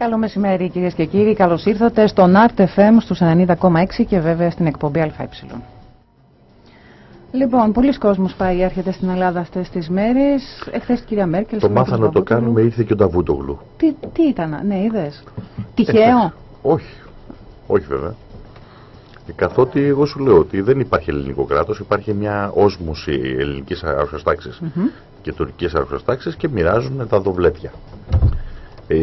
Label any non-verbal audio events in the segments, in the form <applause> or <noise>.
Καλό μεσημέρι κυρίες και κύριοι. Καλώς ήρθατε στον Art FM στους 90,6 και βέβαια στην εκπομπή ΑΕ. Λοιπόν, πολλοί κόσμος πάει έρχεται στην Ελλάδα αυτές τις μέρες. Εχθές η κυρία Μέρκελ. Το μάθαμε να το κάνουμε, ήρθε και ο Νταβούτογλου. Τι, τι ήταν, ναι είδες. Τυχαίο; Όχι, όχι βέβαια. Ε, καθότι εγώ σου λέω ότι δεν υπάρχει ελληνικό κράτος, υπάρχει μια όσμωση ελληνικής αρχοστάξης Μμμ. και τουρκικής αρχοστάξης και μοιράζουν τα δοβλέτια. Ε,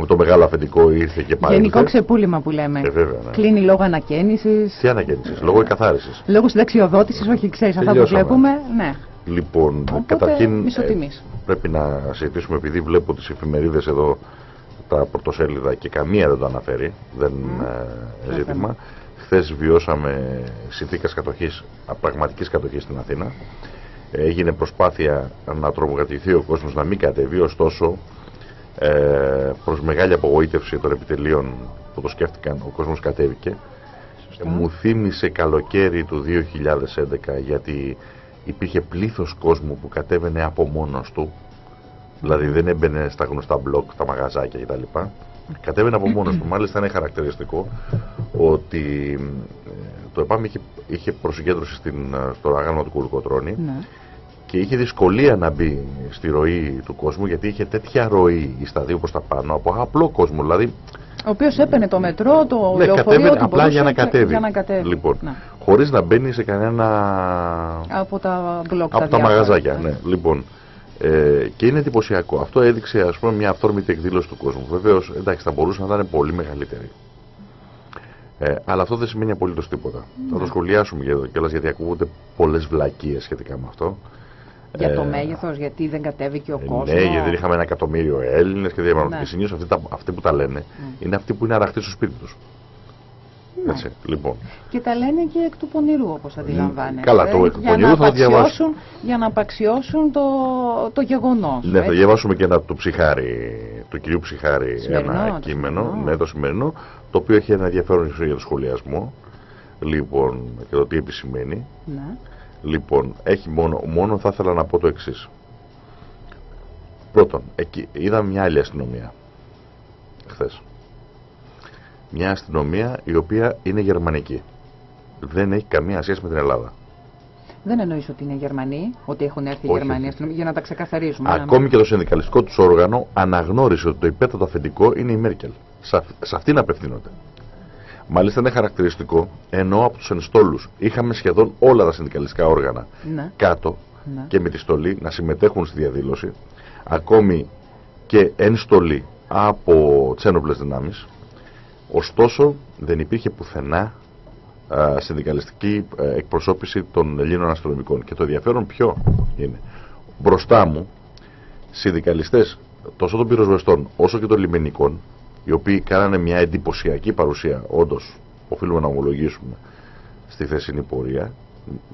ο, το μεγάλο αφεντικό ήρθε και πάλι. Γενικό ξεπούλημα που λέμε. Ε, βέβαια, ναι. Κλείνει λόγω ανακαίνησης, Τι ανακαίνησης, λόγω εκαθάρισης. λόγω συνταξιοδότησης, όχι ξέρεις αυτά που Τελειώσαμε. βλέπουμε. Ναι. Λοιπόν, Οπότε, καταρχήν μισοτιμής. ε, πρέπει να συζητήσουμε επειδή βλέπω τις εφημερίδες εδώ τα πρωτοσέλιδα και καμία δεν το αναφέρει, δεν ε, ζήτημα. Χθες βιώσαμε συνθήκες κατοχής, α, πραγματικής κατοχής στην Αθήνα. Έγινε προσπάθεια να τρομοκρατηθεί ο κόσμος να μην κατεβεί, ωστόσο ε, προς μεγάλη απογοήτευση των επιτελείων που το σκέφτηκαν ο κόσμος κατέβηκε. Σωστά. Μου θύμισε καλοκαίρι του 2011 γιατί υπήρχε πλήθος κόσμου που κατέβαινε από μόνος του δηλαδή δεν έμπαινε στα γνωστά μπλοκ, τα μαγαζάκια κτλ. Κατέβαινε από μόνος του. Μάλιστα είναι χαρακτηριστικό ότι ε, το ΕΠΑΜ είχε, είχε προσυγκέντρωση στην, ε, στο αγάλμα του Κουλκοτρώνη ναι. Και είχε δυσκολία να μπει στη ροή του κόσμου γιατί είχε τέτοια ροή στα δύο προς τα πάνω από απλό κόσμο. Δηλαδή Ο οποίος έπαιρνε το μετρό, το ναι, λεωφορείο, κατέβαινε ό,τι απλά για να μπορούσε και- κατέβει. Για να κατέβει. Λοιπόν, Ναι. χωρίς να μπαίνει σε κανένα Από τα μπλοκ από τα διάφορα. μαγαζάκια, ναι. Λοιπόν, ε, και είναι εντυπωσιακό. Αυτό έδειξε ας πούμε μια αυθόρμητη εκδήλωση του κόσμου. Βεβαίως, εντάξει, θα μπορούσε να ήταν πολύ μεγαλύτερη. Ε, αλλά αυτό δεν σημαίνει απολύτως τίποτα. Θα το σχολιάσουμε για- κιόλας γιατί ακούγονται πολλές βλακίες σχετικά με αυτό. Για το Ε, μέγεθος, γιατί δεν κατέβηκε ο Ε, κόσμος. Ναι, γιατί δεν είχαμε ένα εκατομμύριο Έλληνες και διαμαρτυρίε. Ναι. Και συνήθως αυτοί, τα- αυτοί που τα λένε είναι αυτοί που είναι αραχτοί στο σπίτι τους. Ναι. Έτσι, λοιπόν. Και τα λένε και εκ του πονηρού, όπως αντιλαμβάνεσαι. καλά, το εκ του για πονηρού να θα διαβάσω. απαξιώσουν, Για να απαξιώσουν το, το γεγονός. Ναι, θα έτσι. διαβάσουμε και ένα του ψυχάρι, του κυρίου Ψυχάρη, Σημερινό, ένα το κείμενο, σημερινό. ναι, το σημερινό, το οποίο έχει ένα ενδιαφέρον για το σχολιασμό. Λοιπόν, και το τι επισημαίνει. Ναι. Λοιπόν, έχει μόνο, μόνο θα ήθελα να πω το εξής. Πρώτον, εκεί είδαμε μια άλλη αστυνομία. Χθες. Μια αστυνομία η οποία είναι γερμανική. Δεν έχει καμία σχέση με την Ελλάδα. Δεν εννοείς ότι είναι Γερμανοί, ότι έχουν έρθει οι Όχι, Γερμανοί όχι. αστυνομικοί, για να τα ξεκαθαρίσουμε. να Ακόμη και το συνδικαλιστικό του όργανο αναγνώρισε ότι το υπέτατο αφεντικό είναι η Μέρκελ. Σε, αυ- σε αυτήν απευθύνονται. Μάλιστα είναι χαρακτηριστικό, ενώ από τους ενστόλους είχαμε σχεδόν όλα τα συνδικαλιστικά όργανα μην- Ναι, κάτω ναι. και με τη στολή να συμμετέχουν στη διαδήλωση, ακόμη και ενστολή από τι ένοπλε δυνάμεις. Ωστόσο, δεν υπήρχε πουθενά α, συνδικαλιστική ε, εκπροσώπηση των Ελλήνων αστυνομικών. Και το ενδιαφέρον ποιο είναι. Μπροστά μου, συνδικαλιστές τόσο των πυροσβεστών όσο και των λιμενικών, οι οποίοι κάνανε μια εντυπωσιακή παρουσία, όντως, οφείλουμε να ομολογήσουμε, στη χθεσινή πορεία,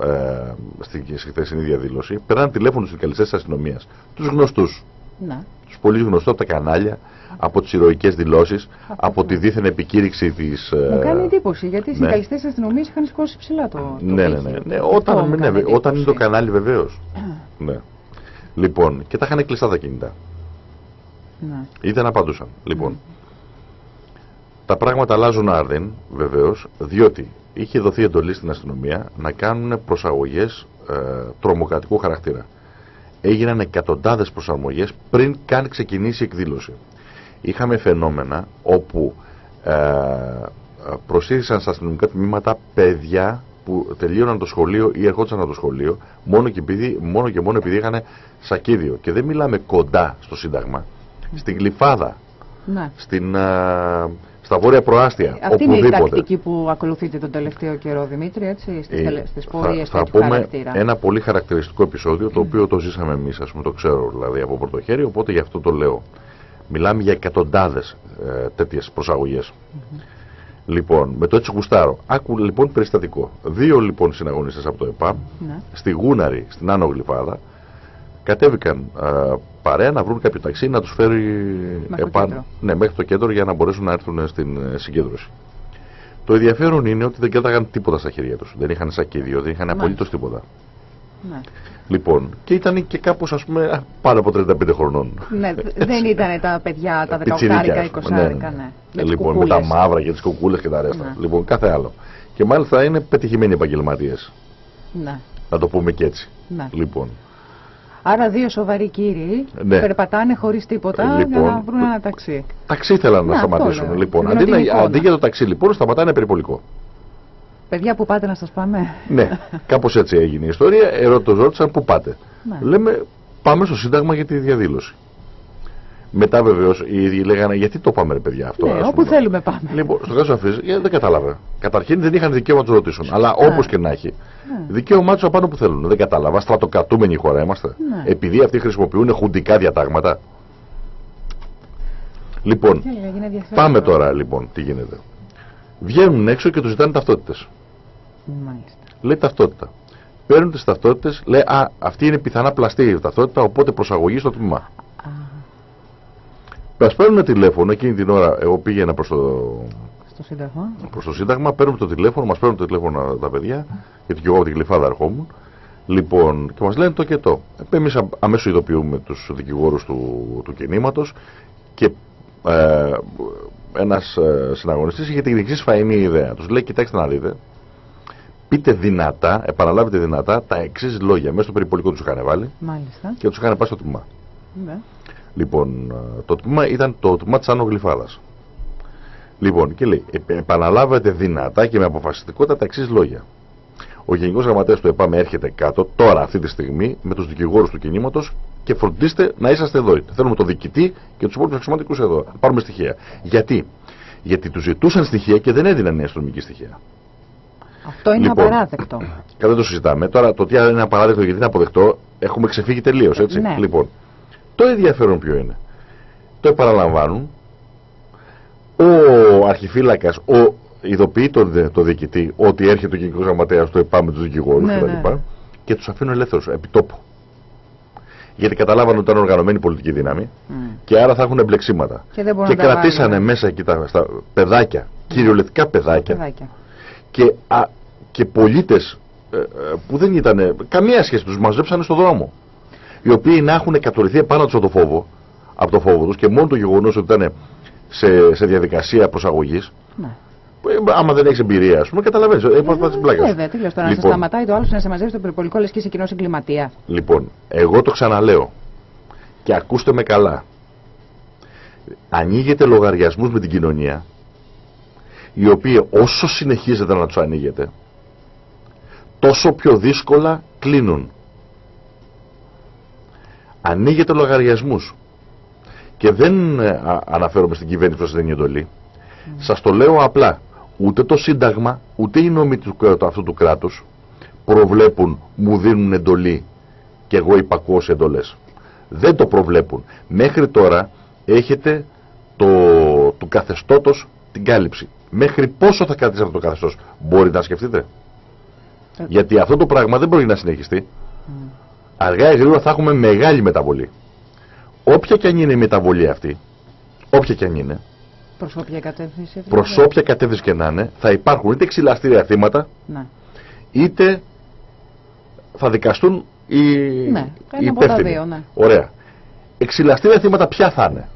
ε, στη, στη χθεσινή διαδήλωση, πέραν τηλέφωνο στους συνδικαλιστές της αστυνομίας, τους γνωστούς, ναι. τους πολύ γνωστούς από τα κανάλια, από τις ηρωικές δηλώσεις, από τη δίθεν επικήρυξη της... ε, Μου κάνει εντύπωση, γιατί οι ναι. συνδικαλιστές της αστυνομίας είχαν σηκώσει ψηλά το, το ναι, ναι, πύχη. ναι, ναι. Αυτό Όταν, μου ναι, κάνει όταν είναι το εντύπωση. κανάλι βεβαίως. <clears throat> ναι. Λοιπόν, και τα είχαν κλειστά τα κινητά. Ναι. Είτε να απαντούσαν. Λοιπόν, τα πράγματα αλλάζουν άρδιν, βεβαίως, διότι είχε δοθεί εντολή στην αστυνομία να κάνουν προσαγωγές ε, τρομοκρατικού χαρακτήρα. Έγιναν εκατοντάδες προσαρμογές πριν καν ξεκινήσει η εκδήλωση. Είχαμε φαινόμενα όπου ε, ε, προσήλθαν στα αστυνομικά τμήματα παιδιά που τελείωναν το σχολείο ή ερχόντουσαν από το σχολείο μόνο και, επειδή, μόνο και μόνο επειδή είχαν σακίδιο. Και δεν μιλάμε κοντά στο Σύνταγμα, στην Γλυφάδα, ναι. στην, α, στα βόρεια προάστια, Αυτή είναι η οπουδήποτε. τακτική που ακολουθείτε τον τελευταίο καιρό, Δημήτρη, έτσι, στις, Ε, τελε... στις θα, πορείες θα τέτοιου πούμε χαρακτήρα. ένα πολύ χαρακτηριστικό επεισόδιο το οποίο το ζήσαμε εμείς, ας πούμε το ξέρω δηλαδή από πρώτο χέρι, οπότε γι' αυτό το λέω. Μιλάμε για εκατοντάδες ε, τέτοιες προσαγωγές. Λοιπόν, με το έτσι γουστάρω. Άκου λοιπόν περιστατικό. Δύο λοιπόν συναγωνιστές από το ΕΠΑΜ, Ναι. στη Γούναρη, στην Άνω Γλυφάδα, κατέβηκαν α, παρέα να βρουν κάποιο ταξί να τους φέρει το κέντρο. ναι, μέχρι το κέντρο για να μπορέσουν να έρθουν στην ε, συγκέντρωση. Το ενδιαφέρον είναι ότι δεν κρατάγαν τίποτα στα χέρια τους. Δεν είχαν σακίδιο, δεν είχαν Μάλιστα. απολύτως τίποτα. Ναι. Λοιπόν, και ήταν και κάπως ας πούμε πάνω από 35 χρονών. Ναι, δεν ήταν τα παιδιά, τα 18 Πιτσιρίκια, 20 ναι, ναι. ναι. Με τις λοιπόν, με τα κουκούλες. μαύρα και τις κουκούλες και τα ρέστα. Ναι. Λοιπόν, κάθε άλλο. Και μάλιστα είναι πετυχημένοι επαγγελματίες. Ναι, Να το πούμε και έτσι. ναι. Λοιπόν, Άρα δύο σοβαροί κύριοι Ναι. περπατάνε χωρίς τίποτα για Λοιπόν, να βρουν ένα ταξί. ταξί ήθελαν να Ναι, αυτό σταματήσουν. λέω. Λοιπόν, Δίνω αντί, την να- εικόνα. αντί για το ταξί, λοιπόν, σταματάνε περιπολικό. Παιδιά που πάτε να σας πάμε. ναι, κάπως έτσι έγινε η ιστορία. Ερώτω ρώτησαν πού πάτε. Ναι. Λέμε, πάμε στο Σύνταγμα για τη διαδήλωση. Μετά βεβαίως οι ίδιοι λέγανε, γιατί το πάμε, ρε παιδιά, αυτό. Ναι, ας όπου πούμε. θέλουμε πάμε. Λοιπόν, στο κάτω αφήσει, γιατί δεν κατάλαβα. Καταρχήν δεν είχαν δικαίωμα να τους ρωτήσουν. Αλλά όπως και να έχει, Ναι. δικαίωμά τους απάνω που θέλουν. Δεν κατάλαβα. Στρατοκρατούμενη χώρα είμαστε. Ναι. Επειδή αυτοί χρησιμοποιούν χουντικά διατάγματα. Λοιπόν, Τι έλεγα, γίνει ενδιαφέρον. πάμε τώρα λοιπόν τι γίνεται. Βγαίνουν έξω και τους ζητάνε ταυτότητες. Μάλιστα. Λέει ταυτότητα. Παίρνουν τις ταυτότητες, λέει Α, αυτή είναι πιθανά πλαστή η ταυτότητα, οπότε προσαγωγή στο τμήμα. Α, Μα παίρνουν τηλέφωνο εκείνη την ώρα. Εγώ πήγαινα προς το, στο Σύνταγμα. προς το Σύνταγμα, παίρνουν το τηλέφωνο, μας παίρνουν το τηλέφωνο τα παιδιά, γιατί και εγώ από την κλειφάδα ερχόμουν. Λοιπόν, και μας λένε το και το. Εμείς αμέσως ειδοποιούμε τους δικηγόρους του, του κινήματος και ε, ένας ε, συναγωνιστής είχε την εξής φαϊνή ιδέα. Τους λέει: Κοιτάξτε να δείτε, πείτε δυνατά, επαναλάβετε δυνατά τα εξής λόγια. Μέσα στο περιπολικό τους είχαν βάλει Μάλιστα. και τους είχαν πάει στο τμήμα. Ναι. Λοιπόν, ε, το τμήμα ήταν το τμήμα της Άνω Γλυφάδας. Λοιπόν, και λέει, «Επ- επαναλάβετε δυνατά και με αποφασιστικότητα τα εξής λόγια. Ο Γενικός Γραμματέας του ΕΠΑΜ έρχεται κάτω τώρα, αυτή τη στιγμή, με τους δικηγόρους του κινήματος και φροντίστε να είσαστε εδώ. Θέλουμε τον διοικητή και τους υπόλοιπους αξιωματικούς εδώ. Να Πάρουμε στοιχεία. Γιατί; Γιατί τους ζητούσαν στοιχεία και δεν έδιναν νέα αστυνομική στοιχεία. Αυτό είναι Λοιπόν. απαράδεκτο. <clears throat> Και δεν το συζητάμε. Τώρα το τι άλλο είναι απαράδεκτο γιατί είναι αποδεκτό, έχουμε ξεφύγει τελείως, έτσι. Ναι. Λοιπόν, το ενδιαφέρον ποιο είναι. Το επαναλαμβάνουν. Ο αρχιφύλακας, ο ειδοποιεί τον, δε- το διοικητή ότι έρχεται ο γενικός γραμματέας του ΕΠΑ με τους δικηγόρους Ναι, κτλ. ναι. Και τους αφήνουν ελεύθερους επί τόπου. Γιατί καταλάβανε ότι ήταν οργανωμένη πολιτική δύναμη Μμ. και άρα θα έχουν μπλεξίματα. Και δεν μπορούν Και να τα κρατήσανε βάλουν. μέσα εκεί τα στα παιδάκια, κυριολεκτικά παιδάκια, Παιδάκια. και, α, και πολίτες ε, ε, που δεν ήταν καμία σχέση τους μαζέψανε στο δρόμο οι οποίοι να έχουν κατορριθεί επάνω τους από το φόβο από το φόβο τους και μόνο το γεγονός ότι ήταν σε, σε διαδικασία προσαγωγής Ναι. ε, άμα δεν έχεις εμπειρία ας πούμε καταλαβαίνεις ε, πώς πας την πλάκα σου. Βέβαια, τι λες τώρα, να σε λοιπόν, σταματάει το άλλο να σε μαζεύει στο περιπολικό λες και είσαι κοινός εγκληματία. λοιπόν εγώ το ξαναλέω και ακούστε με καλά ανοίγετε λογαριασμούς με την κοινωνία οι οποίοι όσο συνεχίζετε να τους ανοίγετε τόσο πιο δύσκολα κλείνουν. Ανοίγετε λογαριασμούς. Και δεν ε, α- αναφέρομαι στην κυβέρνηση που σας δίνει εντολή. Σας το λέω απλά. Ούτε το Σύνταγμα, ούτε οι νόμοι του, κράτου- αυτού του κράτους προβλέπουν, μου δίνουν εντολή και εγώ υπακούω σε εντολές. Δεν το προβλέπουν. Μέχρι τώρα έχετε το, του καθεστώτος την κάλυψη. Μέχρι πόσο θα κρατήσει αυτό το καθεστώς. Μπορείτε να σκεφτείτε; Ε. Γιατί αυτό το πράγμα δεν μπορεί να συνεχιστεί. Μμ. Αργά ή γρήγορα θα έχουμε μεγάλη μεταβολή. Όποια και αν είναι η μεταβολή αυτή, όποια και αν είναι, Προς όποια κατεύθυνση. δηλαδή. προς όποια κατεύθυνση και να είναι, θα υπάρχουν είτε ξυλαστήρια θύματα, Ναι. είτε θα δικαστούν οι, Ναι, οι ένα από τα υπεύθυνοι. δύο, ναι. Ωραία. Εξυλαστήρια θύματα ποια θα είναι;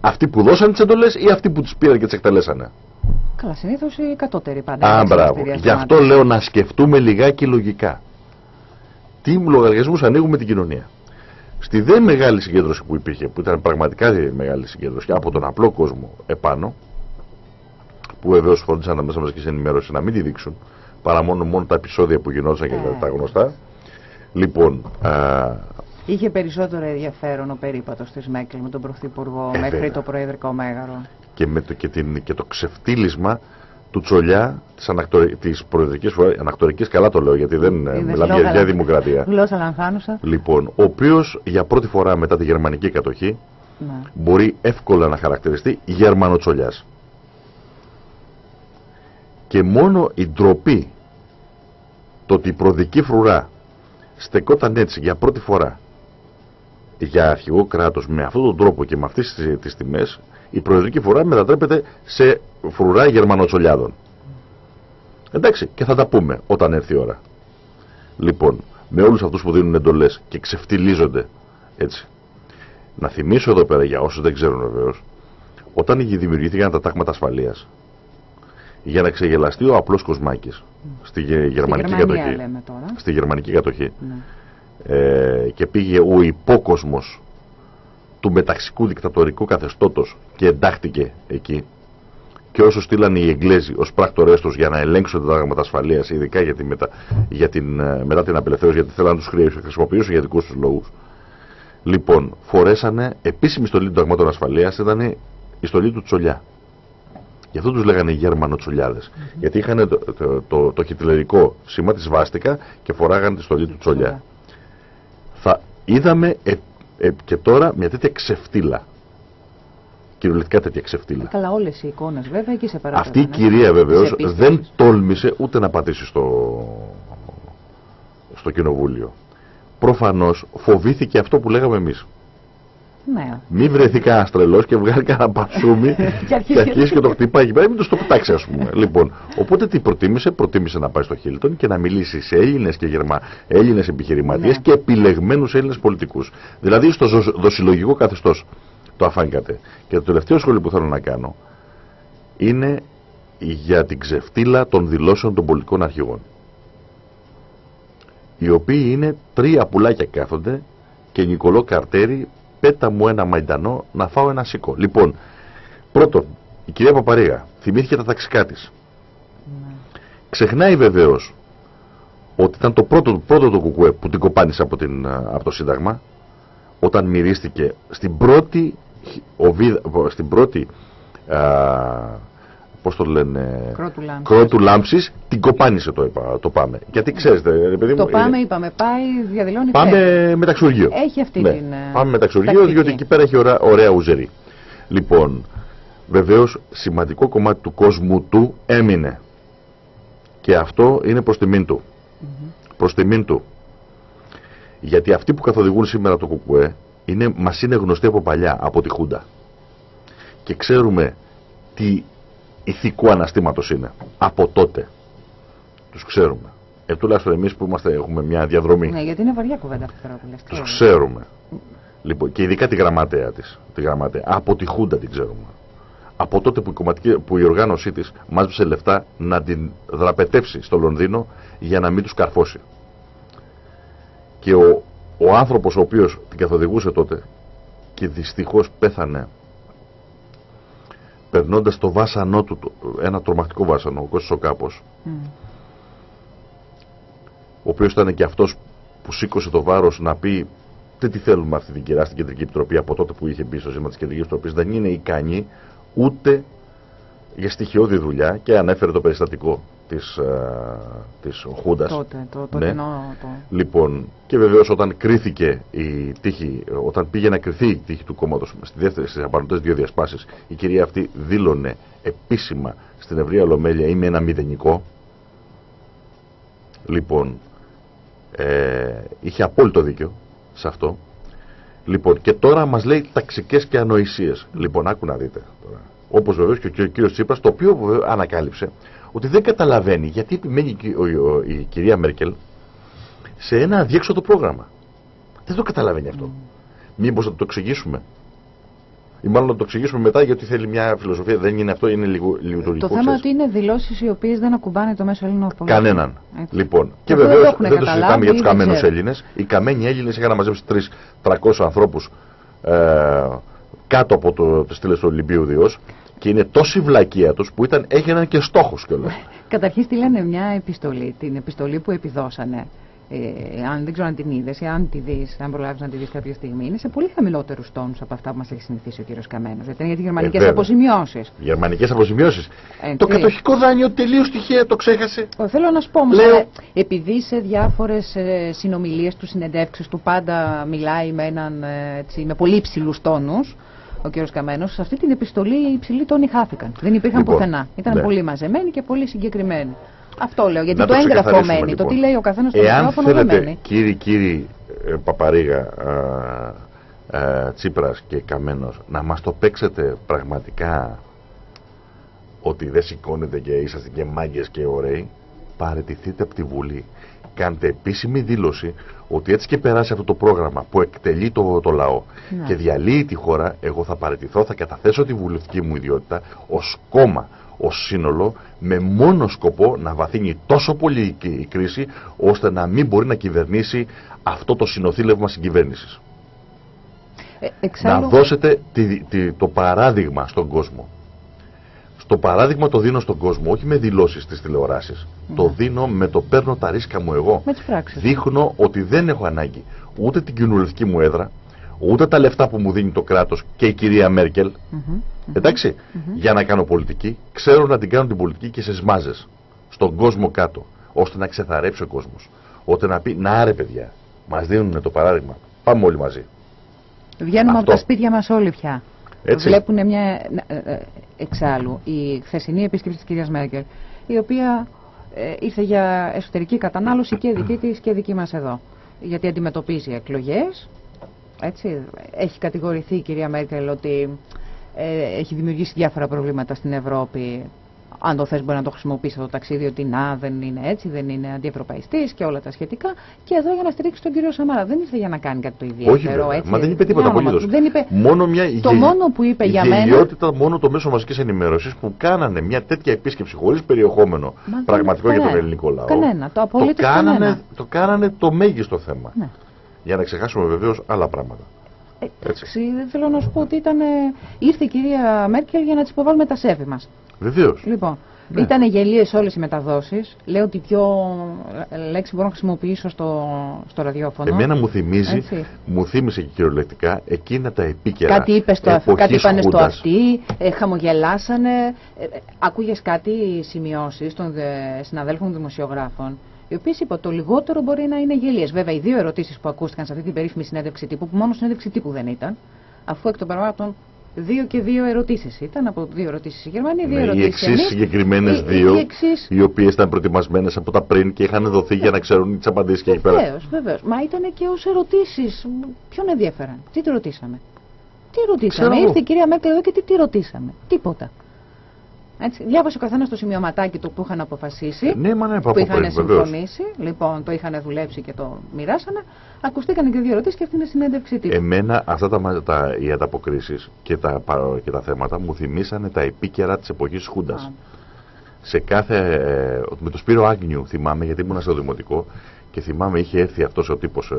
Αυτοί που δώσαν τις εντολές ή αυτοί που τις πήραν και τις εκτελέσανε; Καλά, συνήθως οι κατώτεροι πάντα. Α, είναι μπράβο. εξελαστήρια Γι' αυτό θύματα. λέω να σκεφτούμε λιγάκι λογικά. Τι λογαριασμούς ανοίγουμε την κοινωνία. Στη δε μεγάλη συγκέντρωση που υπήρχε, που ήταν πραγματικά η μεγάλη συγκέντρωση από τον απλό κόσμο επάνω, που βεβαίως φρόντισαν τα μέσα μαζική ενημέρωση να μην τη δείξουν, παρά μόνο, μόνο τα επεισόδια που γινόντουσαν και Ε. τα γνωστά. Λοιπόν, α, Είχε περισσότερο ενδιαφέρον ο περίπατος της Μέκλ με τον Πρωθυπουργό Ε, μέχρι βέβαια. το Προεδρικό Μέγαρο. και, με το, και, την, και το ξεφτύλισμα του Τσολιά της, ανακτορι, της προεδρικής φοράς, ανακτορικής καλά το λέω γιατί δεν ε, Είδες, μιλάμε για, λόγα για λα- δημοκρατία. Γλώσσα λανθάνουσα. Λοιπόν, ο οποίος για πρώτη φορά μετά τη γερμανική κατοχή Ναι. μπορεί εύκολα να χαρακτηριστεί Γερμανοτσολιάς. Και μόνο η ντροπή, το ότι η προδική φρουρά στεκόταν έτσι για πρώτη φορά για αρχηγό κράτος με αυτόν τον τρόπο και με αυτές τις, τις τιμές, η προεδρική φρουρά μετατρέπεται σε φρουρά Γερμανοτσολιάδων. Εντάξει, και θα τα πούμε όταν έρθει η ώρα. Λοιπόν, με όλους αυτούς που δίνουν εντολές και ξεφτιλίζονται έτσι. Να θυμίσω εδώ πέρα για όσους δεν ξέρουν βεβαίως, όταν δημιουργήθηκαν τα τάγματα ασφαλείας για να ξεγελαστεί ο απλός Κοσμάκης στη γερμανική κατοχή. Στη γερμανική κατοχή. Ναι. Ε, και πήγε ο υπόκοσμος του μεταξικού δικτατορικού καθεστώτος και εντάχθηκε εκεί και όσο στείλαν οι Εγγλέζοι ως πράκτορές τους για να ελέγξουν τα τάγματα ασφαλείας, ειδικά για, τη μετα... για την... Ε, μετά την απελευθέρωση, γιατί θέλαν να τους χρησιμοποιήσουν για δικούς τους λόγους. Λοιπόν, φορέσανε επίσημη στολή των ταγμάτων ασφαλείας, ήταν η στολή του Τσολιά. Γι' αυτό τους λέγανε Γέρμανο Τσολιάδες. Γιατί είχαν το, το, το, το χιτλερικό σήμα της Βάστηκα και φοράγανε τη στολή του Τσολιά. Θα είδαμε ε, ε, και τώρα μια τέτοια ξεφτύλα κυριολεκτικά τέτοια ξεφτύλα. Ε, καλά, όλες οι εικόνες βέβαια εκεί σε Αυτή η κυρία βεβαίως δεν τόλμησε ούτε να πατήσει στο, στο κοινοβούλιο. Προφανώς φοβήθηκε αυτό που λέγαμε εμείς. Ναι. Μην βρεθεί κανένα τρελό και βγάλει κανένα πασούμι <laughs> και αρχίσει και το χτυπάει εκεί πέρα, μην το πετάξει, ας πούμε. <laughs> λοιπόν, οπότε τι προτίμησε, προτίμησε να πάει στο Χίλτον και να μιλήσει σε Έλληνες και Γερμανοί, Έλληνες επιχειρηματίες ναι. και επιλεγμένους Έλληνες πολιτικούς. Δηλαδή στο δοσυλλογικό καθεστώς το αφάνκατε. Και το τελευταίο σχόλιο που θέλω να κάνω είναι για την ξεφτύλα των δηλώσεων των πολιτικών αρχηγών. Οι οποίοι είναι τρία πουλάκια κάθονται και Νικολό Καρτέρι πέτα μου ένα μαϊντανό να φάω ένα σίκο. Λοιπόν, πρώτον, η κυρία Παπαρίγα θυμήθηκε τα ταξικά της. Ναι. Ξεχνάει βεβαίως ότι ήταν το πρώτο, πρώτο το κουκουέ που την κοπάνησε από, την, από το Σύνταγμα όταν μυρίστηκε στην πρώτη ο στην πρώτη α, πώς το λένε κρότου λάμψης. την κοπάνισε το, το πάμε. Γιατί ξέρετε παιδί το πάμε είναι... είπαμε πάει διαδηλώνει πάμε μεταξουργείο έχει αυτή ναι, την πάμε μεταξουργείο διότι εκεί πέρα έχει ωραία, ωραία ουζερή. Λοιπόν βεβαίως σημαντικό κομμάτι του κόσμου του έμεινε. Και αυτό είναι προς τιμήν του. Mm -hmm. προς τιμήν του. Γιατί αυτοί που καθοδηγούν σήμερα το ΚΚΕ είναι, μας είναι γνωστή από παλιά, από τη Χούντα. Και ξέρουμε τι ηθικού αναστήματος είναι. Από τότε. Τους ξέρουμε. Ε, τουλάχιστον εμείς που είμαστε, έχουμε μια διαδρομή. Ναι, γιατί είναι βαριά κουβέντα αυτή τώρα που λες. Τους ξέρουμε. Λοιπόν, και ειδικά τη γραμματέα της. Τη γραμματέα. Από τη Χούντα την ξέρουμε. Από τότε που η, κομματική, που η οργάνωσή της μάζεψε λεφτά να την δραπετεύσει στο Λονδίνο για να μην τους καρφώσει. Και ο, ο άνθρωπος ο οποίος την καθοδηγούσε τότε και δυστυχώς πέθανε περνώντας το βάσανό του, ένα τρομακτικό βάσανο, ο Κώστας ο Κάπος, mm. ο οποίος ήταν και αυτός που σήκωσε το βάρος να πει δεν τι θέλουμε αυτή την κυρία στην Κεντρική Επιτροπή από τότε που είχε μπει στο ζήτημα της Κεντρικής Επιτροπής δεν είναι ικανή ούτε για στοιχειώδη δουλειά και ανέφερε το περιστατικό της, ε, της Χούντας. Τότε, το, το, ναι. το... Λοιπόν, και βεβαίως όταν κρίθηκε η τύχη, όταν πήγε να κριθεί η τύχη του κόμματος στη δεύτερη, στις απαντές δύο διασπάσεις, η κυρία αυτή δήλωνε επίσημα στην ευρεία Ολομέλεια είμαι ένα μηδενικό. Λοιπόν, ε, είχε απόλυτο δίκιο σε αυτό. Λοιπόν, και τώρα μας λέει ταξικές και ανοησίες. Λοιπόν, άκου να δείτε τώρα. Όπως βεβαίως και ο κύριος Τσίπρας, το οποίο ανακάλυψε ότι δεν καταλαβαίνει γιατί επιμένει η κυρία Μέρκελ σε ένα αδιέξοδο πρόγραμμα. Δεν το καταλαβαίνει αυτό. Mm. Μήπως θα το εξηγήσουμε. Ή μάλλον να το εξηγήσουμε μετά γιατί θέλει μια φιλοσοφία. Δεν είναι αυτό, είναι λίγο λειτουργικό. Το θέμα ότι είναι δηλώσεις οι οποίες δεν ακουμπάνε το μέσο Έλληνο πολίτη. Κανέναν. Έτσι. Λοιπόν, και βεβαίως δεν, δεν το συζητάμε για τους καμένους Έλληνες. Οι καμένοι Έλληνες είχαν να μαζέψει 300 ανθρώπους ε, κάτω από το, τι στήλε του Ολυμπίου Διός και είναι τόση βλακεία τους που ήταν, έγιναν και στόχος κιόλας. Καταρχήν στείλανε μια επιστολή, την επιστολή που επιδώσανε. Ε, αν δεν ξέρω αν την είδες ή αν τη δεις, αν προλάβεις να τη δεις κάποια στιγμή, είναι σε πολύ χαμηλότερους τόνους από αυτά που μας έχει συνηθίσει ο κύριος Καμένος. Γιατί είναι για τις γερμανικές ε, αποζημιώσεις. Γερμανικές αποζημιώσεις. Το κατοχικό δάνειο τελείως τυχαία το ξέχασε. Ο, θέλω να σου πω όμως, Λέω... επειδή σε διάφορες ε, συνομιλίες του, συνεντεύξεις του πάντα μιλάει με, έναν, ε, έτσι, με πολύ υψηλούς τόνους ο κ. Καμένος, σε αυτή την επιστολή οι υψηλοί τόνοι χάθηκαν. Δεν υπήρχαν λοιπόν, πουθενά. Ήταν ναι. πολύ μαζεμένοι και πολύ συγκεκριμένοι. Αυτό λέω. Γιατί το, το έγγραφο μένει. Λοιπόν. Το τι λέει ο καθένας στο μικρόφωνο δεν μένει. Κύριοι, κύριοι ε, Παπαρίγα, ε, Τσίπρας και Καμένος, να μας το παίξετε πραγματικά ότι δεν σηκώνετε και είσαστε και μάγκες και ωραίοι, παραιτηθείτε από τη Βουλή. Κάντε επίσημη δήλωση ότι έτσι και περάσει αυτό το πρόγραμμα που εκτελεί το, το λαό Ναι. και διαλύει τη χώρα, εγώ θα παραιτηθώ, θα καταθέσω τη βουλευτική μου ιδιότητα ως κόμμα, ως σύνολο, με μόνο σκοπό να βαθύνει τόσο πολύ η, η κρίση, ώστε να μην μπορεί να κυβερνήσει αυτό το συνοθήλευμα συγκυβέρνησης. Ε, εξάλλου, Να δώσετε τη- τη- το παράδειγμα στον κόσμο. Στο παράδειγμα το δίνω στον κόσμο, όχι με δηλώσεις στις τηλεοράσεις. Το δίνω με το παίρνω τα ρίσκα μου εγώ. Ναι. με τις πράξεις. Δείχνω ότι δεν έχω ανάγκη ούτε την κοινοβουλευτική μου έδρα, ούτε τα λεφτά που μου δίνει το κράτος και η κυρία Μέρκελ, Μμμ. εντάξει, για να κάνω πολιτική. Ξέρω να την κάνω την πολιτική και σε μάζες, στον κόσμο κάτω, ώστε να ξεθαρέψει ο κόσμος. Ώστε να πει, να άρε παιδιά, μας δίνουν το παράδειγμα. Πάμε όλοι μαζί. Βγαίνουμε από Αυτό. τα σπίτια μας όλοι πια. Έτσι. Βλέπουν μια. ε, ε, εξάλλου, η χθεσινή επίσκεψη της κυρίας Μέρκελ, η οποία ε, ήρθε για εσωτερική κατανάλωση και δική της και δική μας εδώ. Γιατί αντιμετωπίζει εκλογές. Έτσι, έχει κατηγορηθεί η κυρία Μέρκελ ότι ε, έχει δημιουργήσει διάφορα προβλήματα στην Ευρώπη. Αν το θες μπορεί να το χρησιμοποιήσεις αυτό το ταξίδι ότι να δεν είναι έτσι, δεν είναι αντιευρωπαϊστής και όλα τα σχετικά. Και εδώ για να στηρίξεις τον κύριο Σαμάρα. Δεν ήρθε για να κάνει κάτι το ιδιαίτερο. Όχι βέβαια, έτσι, μα δεν είπε τίποτα για όνομα απολύτως. του. Δεν είπε, Μόνο μια το γε- μόνο που είπε για μένα- γελιότητα μόνο το μέσο μαζικής ενημέρωσης που κάνανε μια τέτοια επίσκεψη χωρίς περιεχόμενο Μα δεν- πραγματικό για τον κανένα. ελληνικό λαό. Κανένα, το απολύτως κάνανε, κανένα. το κάνανε το μέγιστο θέμα. Ναι. Για να ξεχάσουμε βεβαίως άλλα πράγματα. Εντάξει, δεν θέλω να σου πω ότι ήταν, ε, ήρθε η κυρία Μέρκελ για να τη υποβάλουμε τα σέβη μας. Βεβαίως. Λοιπόν, Ναι. ήταν γελίες όλες οι μεταδόσεις. Λέω ότι πιο ε, λέξη μπορώ να χρησιμοποιήσω στο, στο ραδιόφωνο. Εμένα μου θυμίζει, Έτσι. μου θύμισε και κυριολεκτικά εκείνα τα επίκαιρα. Κάτι είπες στο αυτό, εποχής κάτι είπανε στο Χούντας. αυτή, ε, χαμογελάσανε. Ε, ε, άκουγες κάτι σημειώσεις των δε, συναδέλφων δημοσιογράφων, οι οποίες είπα το λιγότερο μπορεί να είναι γελίες. Βέβαια, οι δύο ερωτήσεις που ακούστηκαν σε αυτή την περίφημη συνέντευξη τύπου, που μόνο συνέντευξη τύπου δεν ήταν, αφού εκ των πραγμάτων δύο και δύο ερωτήσεις ήταν, από δύο ερωτήσεις οι Γερμανοί, δύο Ναι, οι ερωτήσεις εξής συγκεκριμένες Οι- οι- δύο, οι εξής- οι οποίες ήταν προετοιμασμένες από τα πριν και είχαν δοθεί για να ξέρουν τις απαντήσεις και εκεί πέρα. Βεβαίως, βεβαίως. Μα ήταν και ως ερωτήσεις. Ποιον ενδιαφέραν; Τι τη ρωτήσαμε; Τι ρωτήσαμε; Ξέρω εγώ. Ήρθε η κυρία Μέρκελ εδώ και τι, τι ρωτήσαμε; Τίποτα. Έτσι, διάβασε ο καθένας το σημειωματάκι του που είχαν αποφασίσει. Ναι, μα ναι, από που είχαν πριν, βεβαίως. συμφωνήσει. Λοιπόν, το είχαν δουλέψει και το μοιράσανε. Ακουστήκαν και δύο ερωτήσεις και αυτή είναι η συνέντευξή τύπου. Εμένα αυτά τα, μα- τα, οι ανταποκρίσεις και τα, πα- και τα θέματα μου θυμήσανε τα επίκαιρα της εποχής Χούντας. Α. Σε κάθε, ε, με το Σπύρο Άγνιου θυμάμαι γιατί ήμουν στο δημοτικό και θυμάμαι είχε έρθει αυτός ο τύπος ε,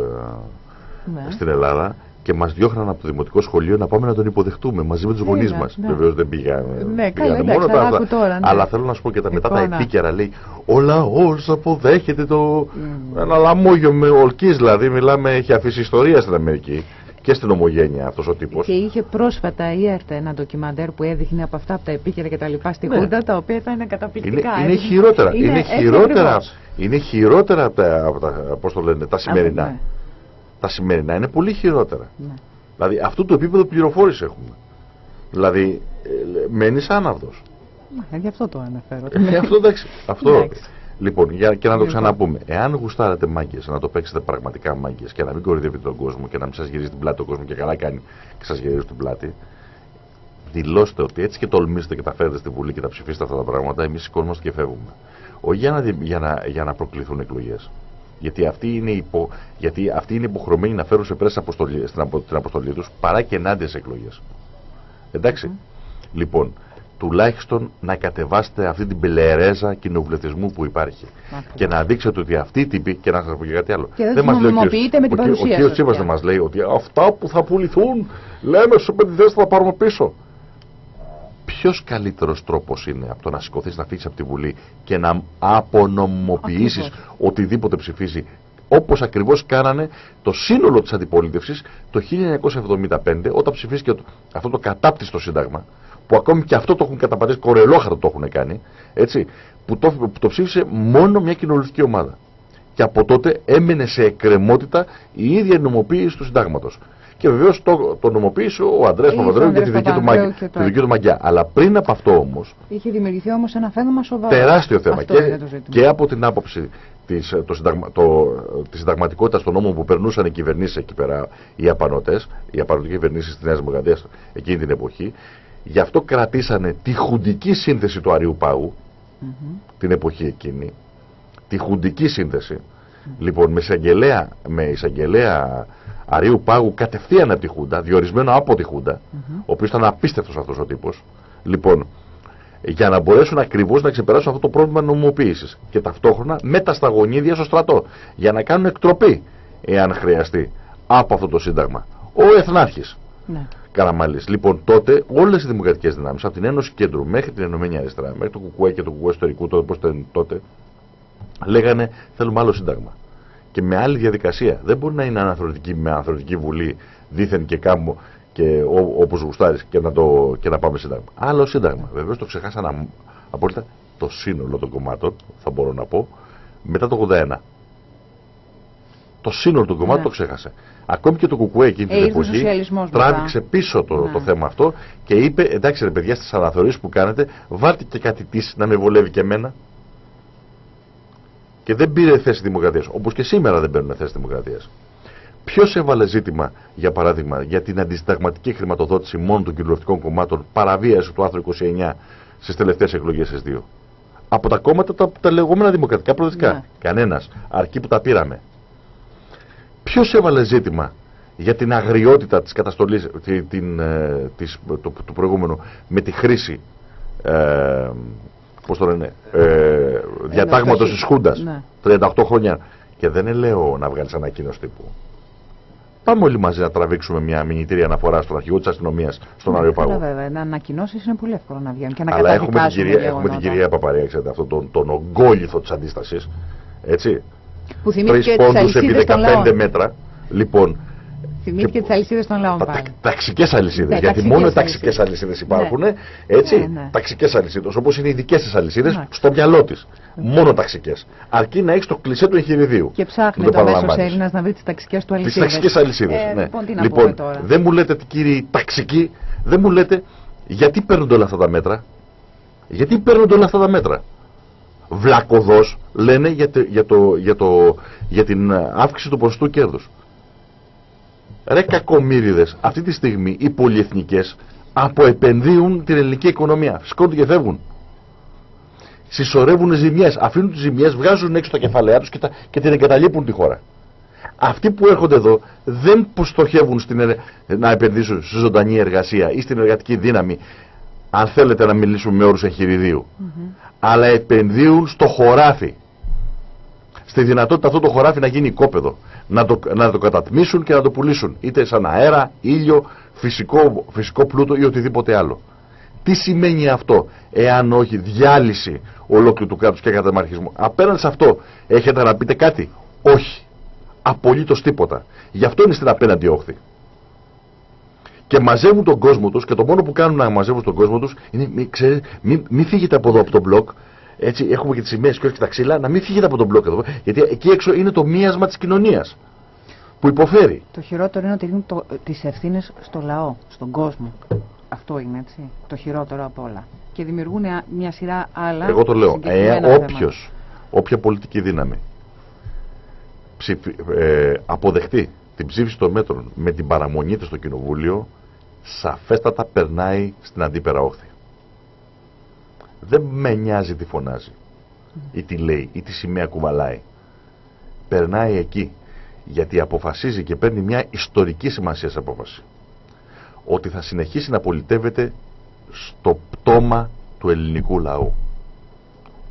Ναι. στην Ελλάδα και μας διώχναν από το δημοτικό σχολείο να πάμε να τον υποδεχτούμε μαζί με τους Βέβαια, γονείς μας. ναι. Βεβαίως δεν πήγανε. Ναι, πήγανε καλά, εντάξει, μόνο τα αλλά αυτά. άκου τώρα, ναι. Αλλά θέλω να σου πω και τα μετά τα Εικόνα. επίκαιρα λέει ο λαός αποδέχεται το... Μμμ. Ένα λαμόγιο με ολκής δηλαδή μιλάμε έχει αφήσει ιστορία στην Αμερική και στην ομογένεια αυτός ο τύπος. Και είχε πρόσφατα η ΕΡΤ ένα ντοκιμαντέρ που έδειχνε από αυτά από τα επίκαιρα και τα λοιπά στη Ναι. Χούντα, τα οποία ήταν Είναι, καταπληκτικά. είναι έδειχνε- χειρότερα, είναι, έτσι χειρότερα, ακριβώς. είναι χειρότερα από τα, από τα, πώς το λένε, τα σημερινά. Ναι, Τα σημερινά είναι πολύ χειρότερα. ναι. Δηλαδή αυτού του επίπεδο πληροφόρηση έχουμε. Δηλαδή ε, μένεις άναυδος. Μα, Γι' αυτό το αναφέρω. Ε, αυτό εντάξει. Αυτό. Εντάξει. Λοιπόν, για, και να το Λοιπόν. ξαναπούμε. Εάν γουστάρετε μάγκες, να το παίξετε πραγματικά μάγκες και να μην κορυδεύετε τον κόσμο και να μην σας γυρίζει την πλάτη ο κόσμος και καλά κάνει και σας γυρίζει την πλάτη, δηλώστε ότι έτσι και τολμήσετε και τα φέρετε στη Βουλή και τα ψηφίσετε αυτά τα πράγματα, εμείς σηκώνομαστε και φεύγουμε. Όχι για να, δι- για να, για να προκληθούν εκλογές. Γιατί αυτοί είναι, υπο, γιατί αυτοί είναι υποχρεωμένοι να φέρουν σε πρέση αποστολή, στην απο, την αποστολή τους παρά και ενάντια σε εκλογές. Εντάξει. Λοιπόν, τουλάχιστον να κατεβάσετε αυτή την πελερέζα κοινοβουλευτισμού που υπάρχει. Ακριβώς. Και να δείξετε ότι αυτοί οι τύποι, και να σας πω και κάτι άλλο. Και δεν μας τους λέει ο κύριος- νομιμοποιείτε με την ο κύριος- παρουσία Ο κύριος σας Τσίπρα πια. δεν μας λέει ότι αυτά που θα πουληθούν, λέμε στους επενδυτές θα τα πάρουμε πίσω. Ποιος καλύτερος τρόπος είναι από το να σηκωθείς να φύγεις από τη Βουλή και να απονομοποιήσεις Ακριβώς. οτιδήποτε ψηφίσει όπως ακριβώς κάνανε το σύνολο της αντιπολίτευσης το 1975 όταν ψηφίστηκε το- αυτό το κατάπτυστο σύνταγμα που ακόμη και αυτό το έχουν καταπατήσει, κορελόχαρτο το έχουν κάνει, έτσι, που το, που το ψήφισε μόνο μια κοινοβουλευτική ομάδα. Και από τότε έμενε σε εκκρεμότητα η ίδια η νομοποίηση του συντάγματος. Και βεβαίως το, το νομοποίησε ο Αντρέα Είχε ο Παπανδρέου για τη Ανδρέας δική του, Παπανδρέου μαγιά, και το τη δική του μαγιά. Αλλά πριν από αυτό όμω, Είχε δημιουργηθεί όμως ένα θέμα σοβαρό. τεράστιο θέμα Αυτό και, είναι το ζήτημα. και από την άποψη της, το συνταγμα, το, της συνταγματικότητας των νόμων που περνούσαν οι κυβερνήσεις εκεί πέρα, οι απανωτές, οι απανωτικές κυβερνήσεις της Νέας Δημοκρατίας εκείνη την εποχή. Γι' αυτό κρατήσανε τη χουντική σύνθεση του Αριού Πάγου Μμμ. την εποχή εκείνη. τη χουντική σύνθεση, λοιπόν με εισαγγελέα, με εισαγγελέα Αρίου Πάγου κατευθείαν από τη Χούντα, διορισμένο από τη Χούντα, ο οποίος ήταν απίστευτος αυτός ο τύπος. Λοιπόν, για να μπορέσουν ακριβώς να ξεπεράσουν αυτό το πρόβλημα νομιμοποίηση. Και ταυτόχρονα με τα σταγονίδια στο στρατό. Για να κάνουν εκτροπή, εάν χρειαστεί, από αυτό το Σύνταγμα. Ο Εθνάρχης. Ναι. Καραμαλής. Λοιπόν, τότε όλες οι δημοκρατικές δυνάμεις, από την Ένωση Κέντρου μέχρι την Ενωμένη Αριστερά, μέχρι το Κουκουέ και το Κουκουέ Ιστορικού, τότε, ήταν τότε, λέγανε θέλουμε άλλο Σύνταγμα. Και με άλλη διαδικασία. Δεν μπορεί να είναι αναθρωτική με αναθρωτική βουλή δίθεν και κάμω και όπως γουστάρεις και, να το, και να πάμε Σύνταγμα. Άλλο Σύνταγμα. Βεβαίως το ξεχάσαν απόλυτα το σύνολο των κομμάτων, θα μπορώ να πω, μετά το 81. Το σύνολο των κομμάτων ναι. το ξέχασε. Ακόμη και το Κουκουέ εκείνη την ε, εποχή τράβηξε πίσω το, το ναι. θέμα αυτό και είπε: Εντάξει, ρε παιδιά, στις αναθεωρήσεις που κάνετε, βάλτε και κάτι της να με βολεύει και εμένα. Και δεν πήρε θέση δημοκρατίας. Όπως και σήμερα δεν παίρνουν θέση δημοκρατίας. Ποιος έβαλε ζήτημα, για παράδειγμα, για την αντισταγματική χρηματοδότηση μόνο των κοινοβουλευτικών κομμάτων, παραβίαση του άρθρου 29 στις τελευταίες εκλογές S2. Από τα κόμματα τα, τα λεγόμενα δημοκρατικά προοδευτικά. Ναι. Κανένας. Αρκεί που τα πήραμε. Ποιος έβαλε ζήτημα για την αγριότητα της καταστολής την, ε, της, το, του προηγούμενου με τη χρήση ε, πώς το λένε, ε, διατάγματος της Χούντας ναι. 38 χρόνια και δεν λέω να βγάλεις ανακοίνωση τύπου Πάμε όλοι μαζί να τραβήξουμε μια μηνυτήρια αναφορά στον αρχηγό της αστυνομίας, στον ναι, Αριοπάγο. Βέβαια, να ανακοινώσεις είναι πολύ εύκολο να βγαίνουν και να Αλλά έχουμε την, κυρία, έχουμε την κυρία Παπαρία, ξέρετε, αυτόν τον, τον ογκόλυθο της αντίστασης. Έτσι. Που θυμίζει και τι επί 15 μέτρα. Λοιπόν, Θυμήθηκε τις αλυσίδες των λαών. Τα, ταξικές αλυσίδες. Ναι, γιατί μόνο ταξικές αλυσίδες υπάρχουν. Ναι. Έτσι. Ναι, ναι. Ταξικές αλυσίδες. Όπως είναι οι δικές της αλυσίδες ναι. στο μυαλό της. Μόνο ταξικές. Αρκεί να έχεις το κλεισέ του εγχειριδίου. Και ψάχνει το, το μέσος Έλληνας να βρει τις ταξικές του αλυσίδες. Τι ταξικές αλυσίδες. Ε, ναι. Λοιπόν, λοιπόν δεν μου λέτε κύριοι ταξικοί, δεν μου λέτε γιατί παίρνονται όλα αυτά τα μέτρα. Γιατί παίρνονται όλα αυτά τα μέτρα. Βλακοδό λένε για, το, για, το, για, το, για την αύξηση του ποσοστού κέρδους. Ρε κακομύριδες, αυτή τη στιγμή οι πολυεθνικές αποεπενδύουν την ελληνική οικονομία. Φυσκώνται και φεύγουν. Συσσωρεύουν ζημιές, αφήνουν τις ζημιές, βγάζουν έξω τα κεφαλαία τους και, τα, και την εγκαταλείπουν τη χώρα. Αυτοί που έρχονται εδώ δεν στοχεύουν στην, να επενδύσουν στη ζωντανή εργασία ή στην εργατική δύναμη, αν θέλετε να μιλήσουμε με όρους εγχειριδίου. Αλλά επενδύουν στο χωράφι στη δυνατότητα αυτό το χωράφι να γίνει οικόπεδο. Να το, να το κατατμήσουν και να το πουλήσουν. Είτε σαν αέρα, ήλιο, φυσικό, φυσικό πλούτο ή οτιδήποτε άλλο. Τι σημαίνει αυτό, εάν όχι διάλυση ολόκληρου του κράτους και καταμαρχισμού. Απέναντι σε αυτό, έχετε να πείτε κάτι; Όχι. Απολύτως τίποτα. Γι' αυτό είναι στην απέναντι όχθη. Και μαζεύουν τον κόσμο τους και το μόνο που κάνουν να μαζεύουν τον κόσμο τους είναι μην, μην, μην φύγετε από εδώ από τον μπλοκ, έτσι έχουμε και τις σημαίες και όχι και τα ξύλα, να μην φύγετε από τον μπλοκ εδώ. Γιατί εκεί έξω είναι το μίασμα της κοινωνίας που υποφέρει. Το χειρότερο είναι ότι δίνουν τις ευθύνες στο λαό, στον κόσμο. Αυτό είναι έτσι. Το χειρότερο από όλα. Και δημιουργούν μια σειρά άλλα. Εγώ το λέω. Ε, Όποιος, όποια πολιτική δύναμη ψηφι, ε, αποδεχτεί την ψήφιση των μέτρων με την παραμονή του στο κοινοβούλιο, σαφέστατα περνάει στην αντίπερα όχθη δεν με νοιάζει τι φωνάζει ή τι λέει ή τι σημαία κουβαλάει. Περνάει εκεί γιατί αποφασίζει και παίρνει μια ιστορική σημασία σε απόφαση. Ότι θα συνεχίσει να πολιτεύεται στο πτώμα του ελληνικού λαού.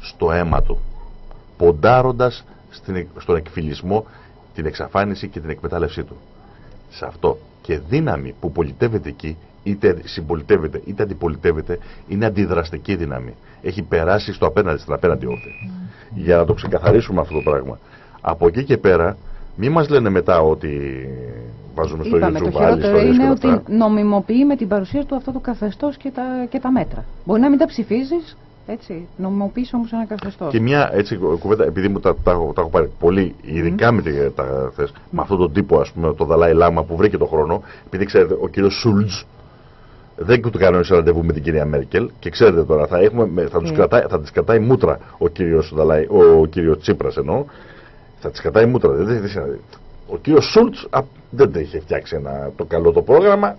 Στο αίμα του. Ποντάροντας στον εκφυλισμό την εξαφάνιση και την εκμετάλλευσή του. Σε αυτό και δύναμη που πολιτεύεται εκεί είτε συμπολιτεύεται είτε αντιπολιτεύεται, είναι αντιδραστική δύναμη. Έχει περάσει στο απέναντι, στην απέναντι όχθη. Για να το ξεκαθαρίσουμε αυτό το πράγμα. Από εκεί και πέρα, μην μας λένε μετά ότι βάζουμε στο ίδιο Το χειρότερο είναι ότι νομιμοποιεί με την παρουσία του αυτό το καθεστώς και τα, και τα μέτρα. Μπορεί να μην τα ψηφίζεις, έτσι. Νομιμοποιήσει όμως ένα καθεστώς. Και μια έτσι κουβέντα, επειδή μου τα, τα, τα έχω πάρει πολύ, ειδικά mm. με, τα, θες, με αυτόν τον τύπο, ας πούμε, το Δαλάη Λάμα που βρήκε τον χρόνο, επειδή ξέρετε, ο κύριος Σούλτζ, δεν του κανόνισε ραντεβού με την κυρία Μέρκελ και ξέρετε τώρα θα, έχουμε, θα, τους mm. κρατάει, θα τις κρατάει μούτρα ο κύριος, Δαλάη, ο, ο κύριος Τσίπρας εννοώ θα τις κρατάει μούτρα δεν, δεν, ο κύριος Σούλτς α, δεν είχε φτιάξει ένα, το καλό το πρόγραμμα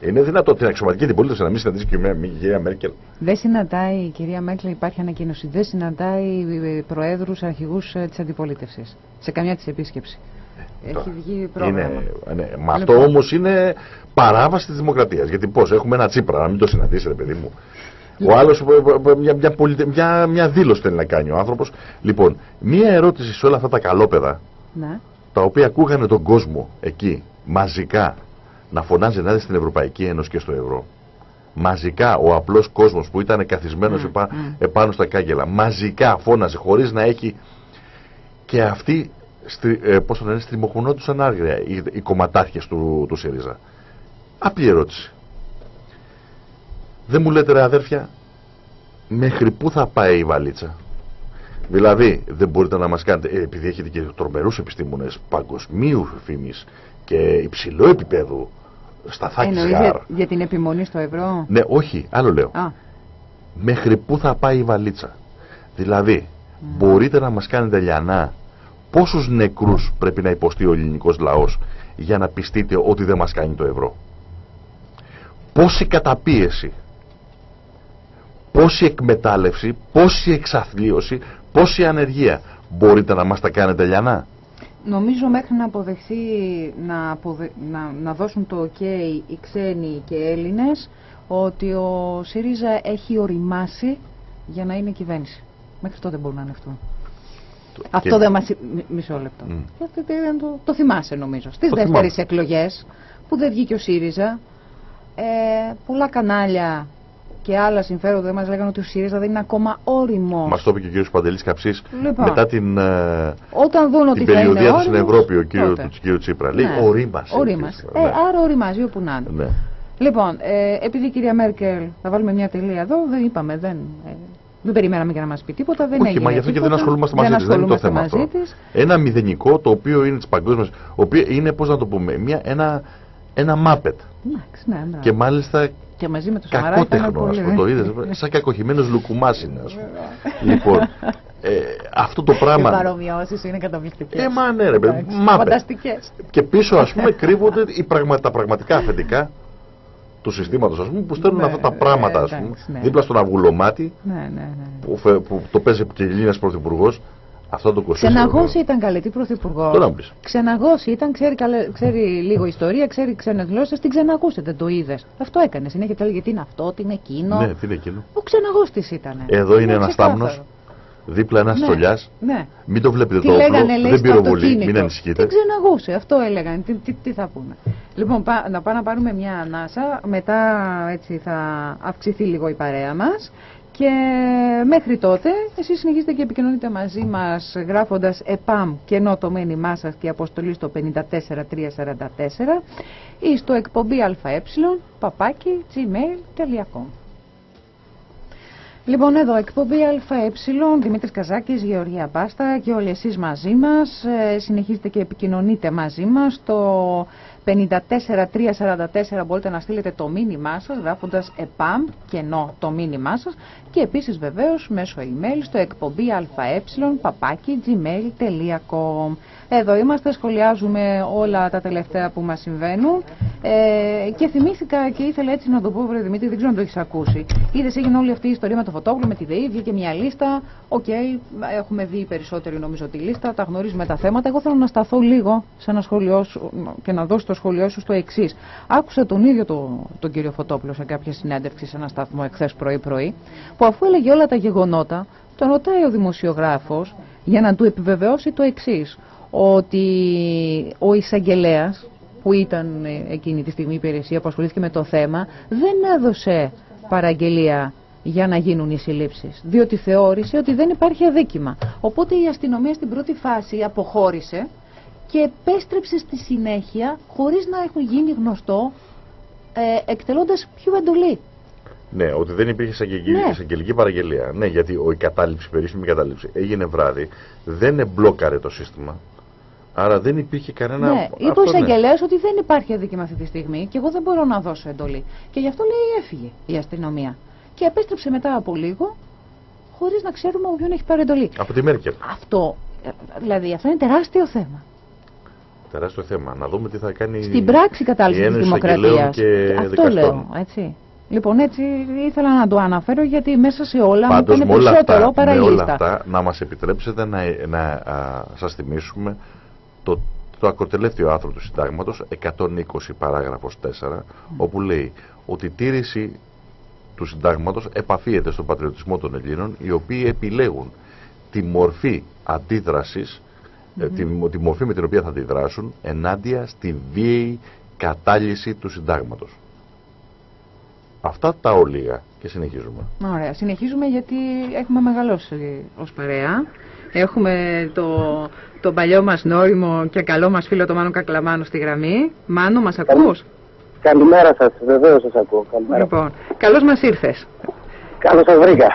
Είναι δυνατό την αξιωματική αντιπολίτευση να μην συναντήσει και η κυρία Μέρκελ. Δεν συναντάει η κυρία Μέρκελ, υπάρχει ανακοίνωση. Δεν συναντάει ε, προέδρους, αρχηγούς ε, της αντιπολίτευσης. Σε καμιά της επίσκεψη. Έχει βγει πρόγραμμα. Είναι, ναι, μα αυτό λοιπόν. όμως είναι παράβαση της δημοκρατίας. Γιατί πώς, έχουμε ένα τσίπρα, να μην το συναντήσετε, παιδί μου. Ο λοιπόν. άλλος μια, μια, μια, μια δήλωση θέλει να κάνει ο άνθρωπος. Λοιπόν, μία ερώτηση σε όλα αυτά τα καλόπεδα ναι. τα οποία ακούγανε τον κόσμο εκεί μαζικά να φωνάζει να στην Ευρωπαϊκή Ένωση και στο ευρώ. Μαζικά ο απλός κόσμος που ήταν καθισμένος mm, επάνω στα κάγκελα, μαζικά φώναζε χωρίς να έχει και αυτοί ε, πώς θα λένε, στριμωχουνόντουσαν άργια οι, οι κομματάρχες του, του ΣΥΡΙΖΑ. Απλή ερώτηση. Δεν μου λέτε ρε αδέρφια, μέχρι πού θα πάει η βαλίτσα; Δηλαδή, δεν μπορείτε να μας κάνετε, ε, επειδή έχετε και τρομερούς επιστήμονες παγκοσμίου φήμης και υψηλό επίπεδο σταθάκι για, για την επιμονή στο ευρώ; Ναι, όχι, άλλο λέω. Α. Μέχρι πού θα πάει η βαλίτσα; Δηλαδή, μπορείτε να μας κάνετε λιανά πόσους νεκρούς πρέπει να υποστεί ο ελληνικός λαός για να πιστείτε ότι δεν μας κάνει το ευρώ; Πόση καταπίεση, πόση εκμετάλλευση, πόση εξαθλίωση, πόση ανεργία μπορείτε να μας τα κάνετε λιανά. Νομίζω μέχρι να αποδεχθεί να, να, να δώσουν το ok οι ξένοι και οι Έλληνες ότι ο ΣΥΡΙΖΑ έχει οριμάσει για να είναι κυβέρνηση. Μέχρι τότε μπορούν να είναι αυτό. Αυτό δεν μας... Μισό λεπτό. Mm. Το, το θυμάσαι νομίζω. Στις δεύτερες εκλογές που δεν βγήκε ο ΣΥΡΙΖΑ ε, πολλά κανάλια και άλλα συμφέροντα μας λέγανε ότι ο ΣΥΡΙΖΑ δεν είναι ακόμα όριμος. Μας το είπε και ο κ. Παντελής Καψής λοιπόν, μετά την, ε, όταν δουν την περιοδία του στην Ευρώπη, ο κ. Τσίπρα. Λέει ναι. ορίμασε. ορίμασε. Ε, ναι. άρα οριμάζει όπου να είναι. Ναι. Λοιπόν, ε, επειδή η κυρία Μέρκελ, θα βάλουμε μια τελεία εδώ, δεν είπαμε, δεν, ε, δεν περιμέναμε για να μας πει τίποτα. Δεν Όχι, μα γι' αυτό και δεν ασχολούμαστε μαζί της. Δεν είναι το θέμα αυτό. Ένα μηδενικό το οποίο είναι της παγκόσμιας. οποίο είναι, πώς να το πούμε, μια, ένα, ένα μάπετ. Ναι, ναι. Και μάλιστα και μαζί με το Κακότεχνο, α πούμε. Το είδες. Σαν κακοχημένο λουκουμάς είναι, ας πούμε. λοιπόν, ε, αυτό το πράγμα. Οι παρομοιώσεις είναι καταπληκτικές. Ε, μα ναι, ρε παιδί. Φανταστικές. Και πίσω, ας πούμε, κρύβονται οι πραγμα, τα πραγματικά αφεντικά του συστήματος, ας πούμε, που στέλνουν ναι, αυτά τα πράγματα, ας πούμε, ναι. δίπλα στον αυγουλωμάτι ναι, ναι, ναι. Που, που, το παίζει και Έλληνα πρωθυπουργός. Αυτό το κοστίζει. Ξεναγώσει ήταν καλή, τι πρωθυπουργό; Τώρα πεις. Ξεναγώσει ήταν, ξέρει, καλέ, ξέρει λίγο ιστορία, ξέρει ξένες γλώσσες, την ξεναγούσετε, το είδες. Αυτό έκανε. Συνέχεια το έλεγε τι είναι αυτό, τι είναι εκείνο. Ναι, τι είναι εκείνο. Ο ξεναγώστης ήταν. Εδώ είναι ένας τάμνο, δίπλα ένας ναι, στολιάς. Ναι. Μην το βλέπετε το όπλο, δεν πυροβολεί, μην ανησυχείτε. Τι ξεναγούσε, αυτό έλεγαν. Τι, τι, τι, θα πούμε. Λοιπόν, πά, να πάμε να πάρουμε μια ανάσα, μετά έτσι θα αυξηθεί λίγο η παρέα μας και μέχρι τότε εσείς συνεχίζετε και επικοινωνείτε μαζί μας γράφοντας ΕΠΑΜ κενό το μήνυμά σας και αποστολή στο 54344 ή στο εκπομπή αε παπάκι gmail.com Λοιπόν εδώ εκπομπή ΑΕ, Δημήτρης Καζάκης, Γεωργία Πάστα και όλοι εσείς μαζί μας. Ε, συνεχίζετε και επικοινωνείτε μαζί μας στο 54344 μπορείτε να στείλετε το μήνυμά σας γράφοντας ΕΠΑΜ κενό το μήνυμά σας. Και επίσης βεβαίως μέσω email στο εκπομπή αε παπάκι gmail.com εδώ είμαστε, σχολιάζουμε όλα τα τελευταία που μας συμβαίνουν ε, και θυμήθηκα και ήθελα έτσι να το πω, βρε Δημήτρη, δεν ξέρω αν το έχεις ακούσει. Είδες, έγινε όλη αυτή η ιστορία με το Φωτόπουλο, με τη ΔΕΗ, βγήκε μια λίστα. OK, okay, έχουμε δει περισσότεροι νομίζω τη λίστα, τα γνωρίζουμε τα θέματα. Εγώ θέλω να σταθώ λίγο σε ένα σχόλιό σου και να δώσω το σχόλιό σου στο εξής. Άκουσα τον ίδιο το, τον κύριο Φωτόπουλο σε κάποια συνέντευξη σε ένα σταθμό εχθές πρωί-πρωί, που αφού έλεγε όλα τα γεγονότα, τον ρωτάει ο δημοσιογράφος για να του επιβεβαιώσει το εξής ότι ο εισαγγελέας που ήταν εκείνη τη στιγμή η υπηρεσία που ασχολήθηκε με το θέμα δεν έδωσε παραγγελία για να γίνουν οι συλλήψεις διότι θεώρησε ότι δεν υπάρχει αδίκημα οπότε η αστυνομία στην πρώτη φάση αποχώρησε και επέστρεψε στη συνέχεια χωρίς να έχουν γίνει γνωστό ε, εκτελώντας πιο εντολή ναι, ότι δεν υπήρχε εισαγγελική, ναι. παραγγελία. Ναι, γιατί η κατάληψη, περίφημη κατάληψη, έγινε βράδυ, δεν εμπλόκαρε το σύστημα. Άρα δεν υπήρχε κανένα. Ναι, είπε ο εισαγγελέας ότι δεν υπάρχει αδίκημα αυτή τη στιγμή και εγώ δεν μπορώ να δώσω εντολή. Και γι' αυτό λέει έφυγε η αστυνομία. Και επέστρεψε μετά από λίγο, χωρίς να ξέρουμε από ποιον έχει πάρει εντολή. Από τη Μέρκελ. Αυτό, δηλαδή, αυτό είναι τεράστιο θέμα. Τεράστιο θέμα. Να δούμε τι θα κάνει Στην πράξη κατάληξη η της Ένωση Δημοκρατίας. Αγγελέων και Αυτό δικαστών. λέω, έτσι. Λοιπόν, έτσι ήθελα να το αναφέρω γιατί μέσα σε όλα μου Πάντως ήταν με όλα, περισσότερο αυτά, παρά με η όλα λίστα. αυτά να μας επιτρέψετε να, να α, σας θυμίσουμε το, το ακροτελεύτιο άρθρο του συντάγματος 120 παράγραφος 4 όπου λέει ότι η τήρηση του συντάγματος επαφίεται στον πατριωτισμό των Ελλήνων οι οποίοι επιλέγουν τη μορφή αντίδρασης ε, τη, τη μορφή με την οποία θα αντιδράσουν ενάντια στη βίαιη κατάλυση του συντάγματος. Αυτά τα ολίγα και συνεχίζουμε. Ωραία, συνεχίζουμε γιατί έχουμε μεγαλώσει ως παρέα. Έχουμε το, το παλιό μας νόριμο και καλό μας φίλο το Μάνο Κακλαμάνο στη γραμμή. Μάνο, μας ακούς; Καλημέρα σας, βεβαίως σας ακούω. Καλημέρα. Λοιπόν, καλώς μας ήρθες. Καλώς σας βρήκα.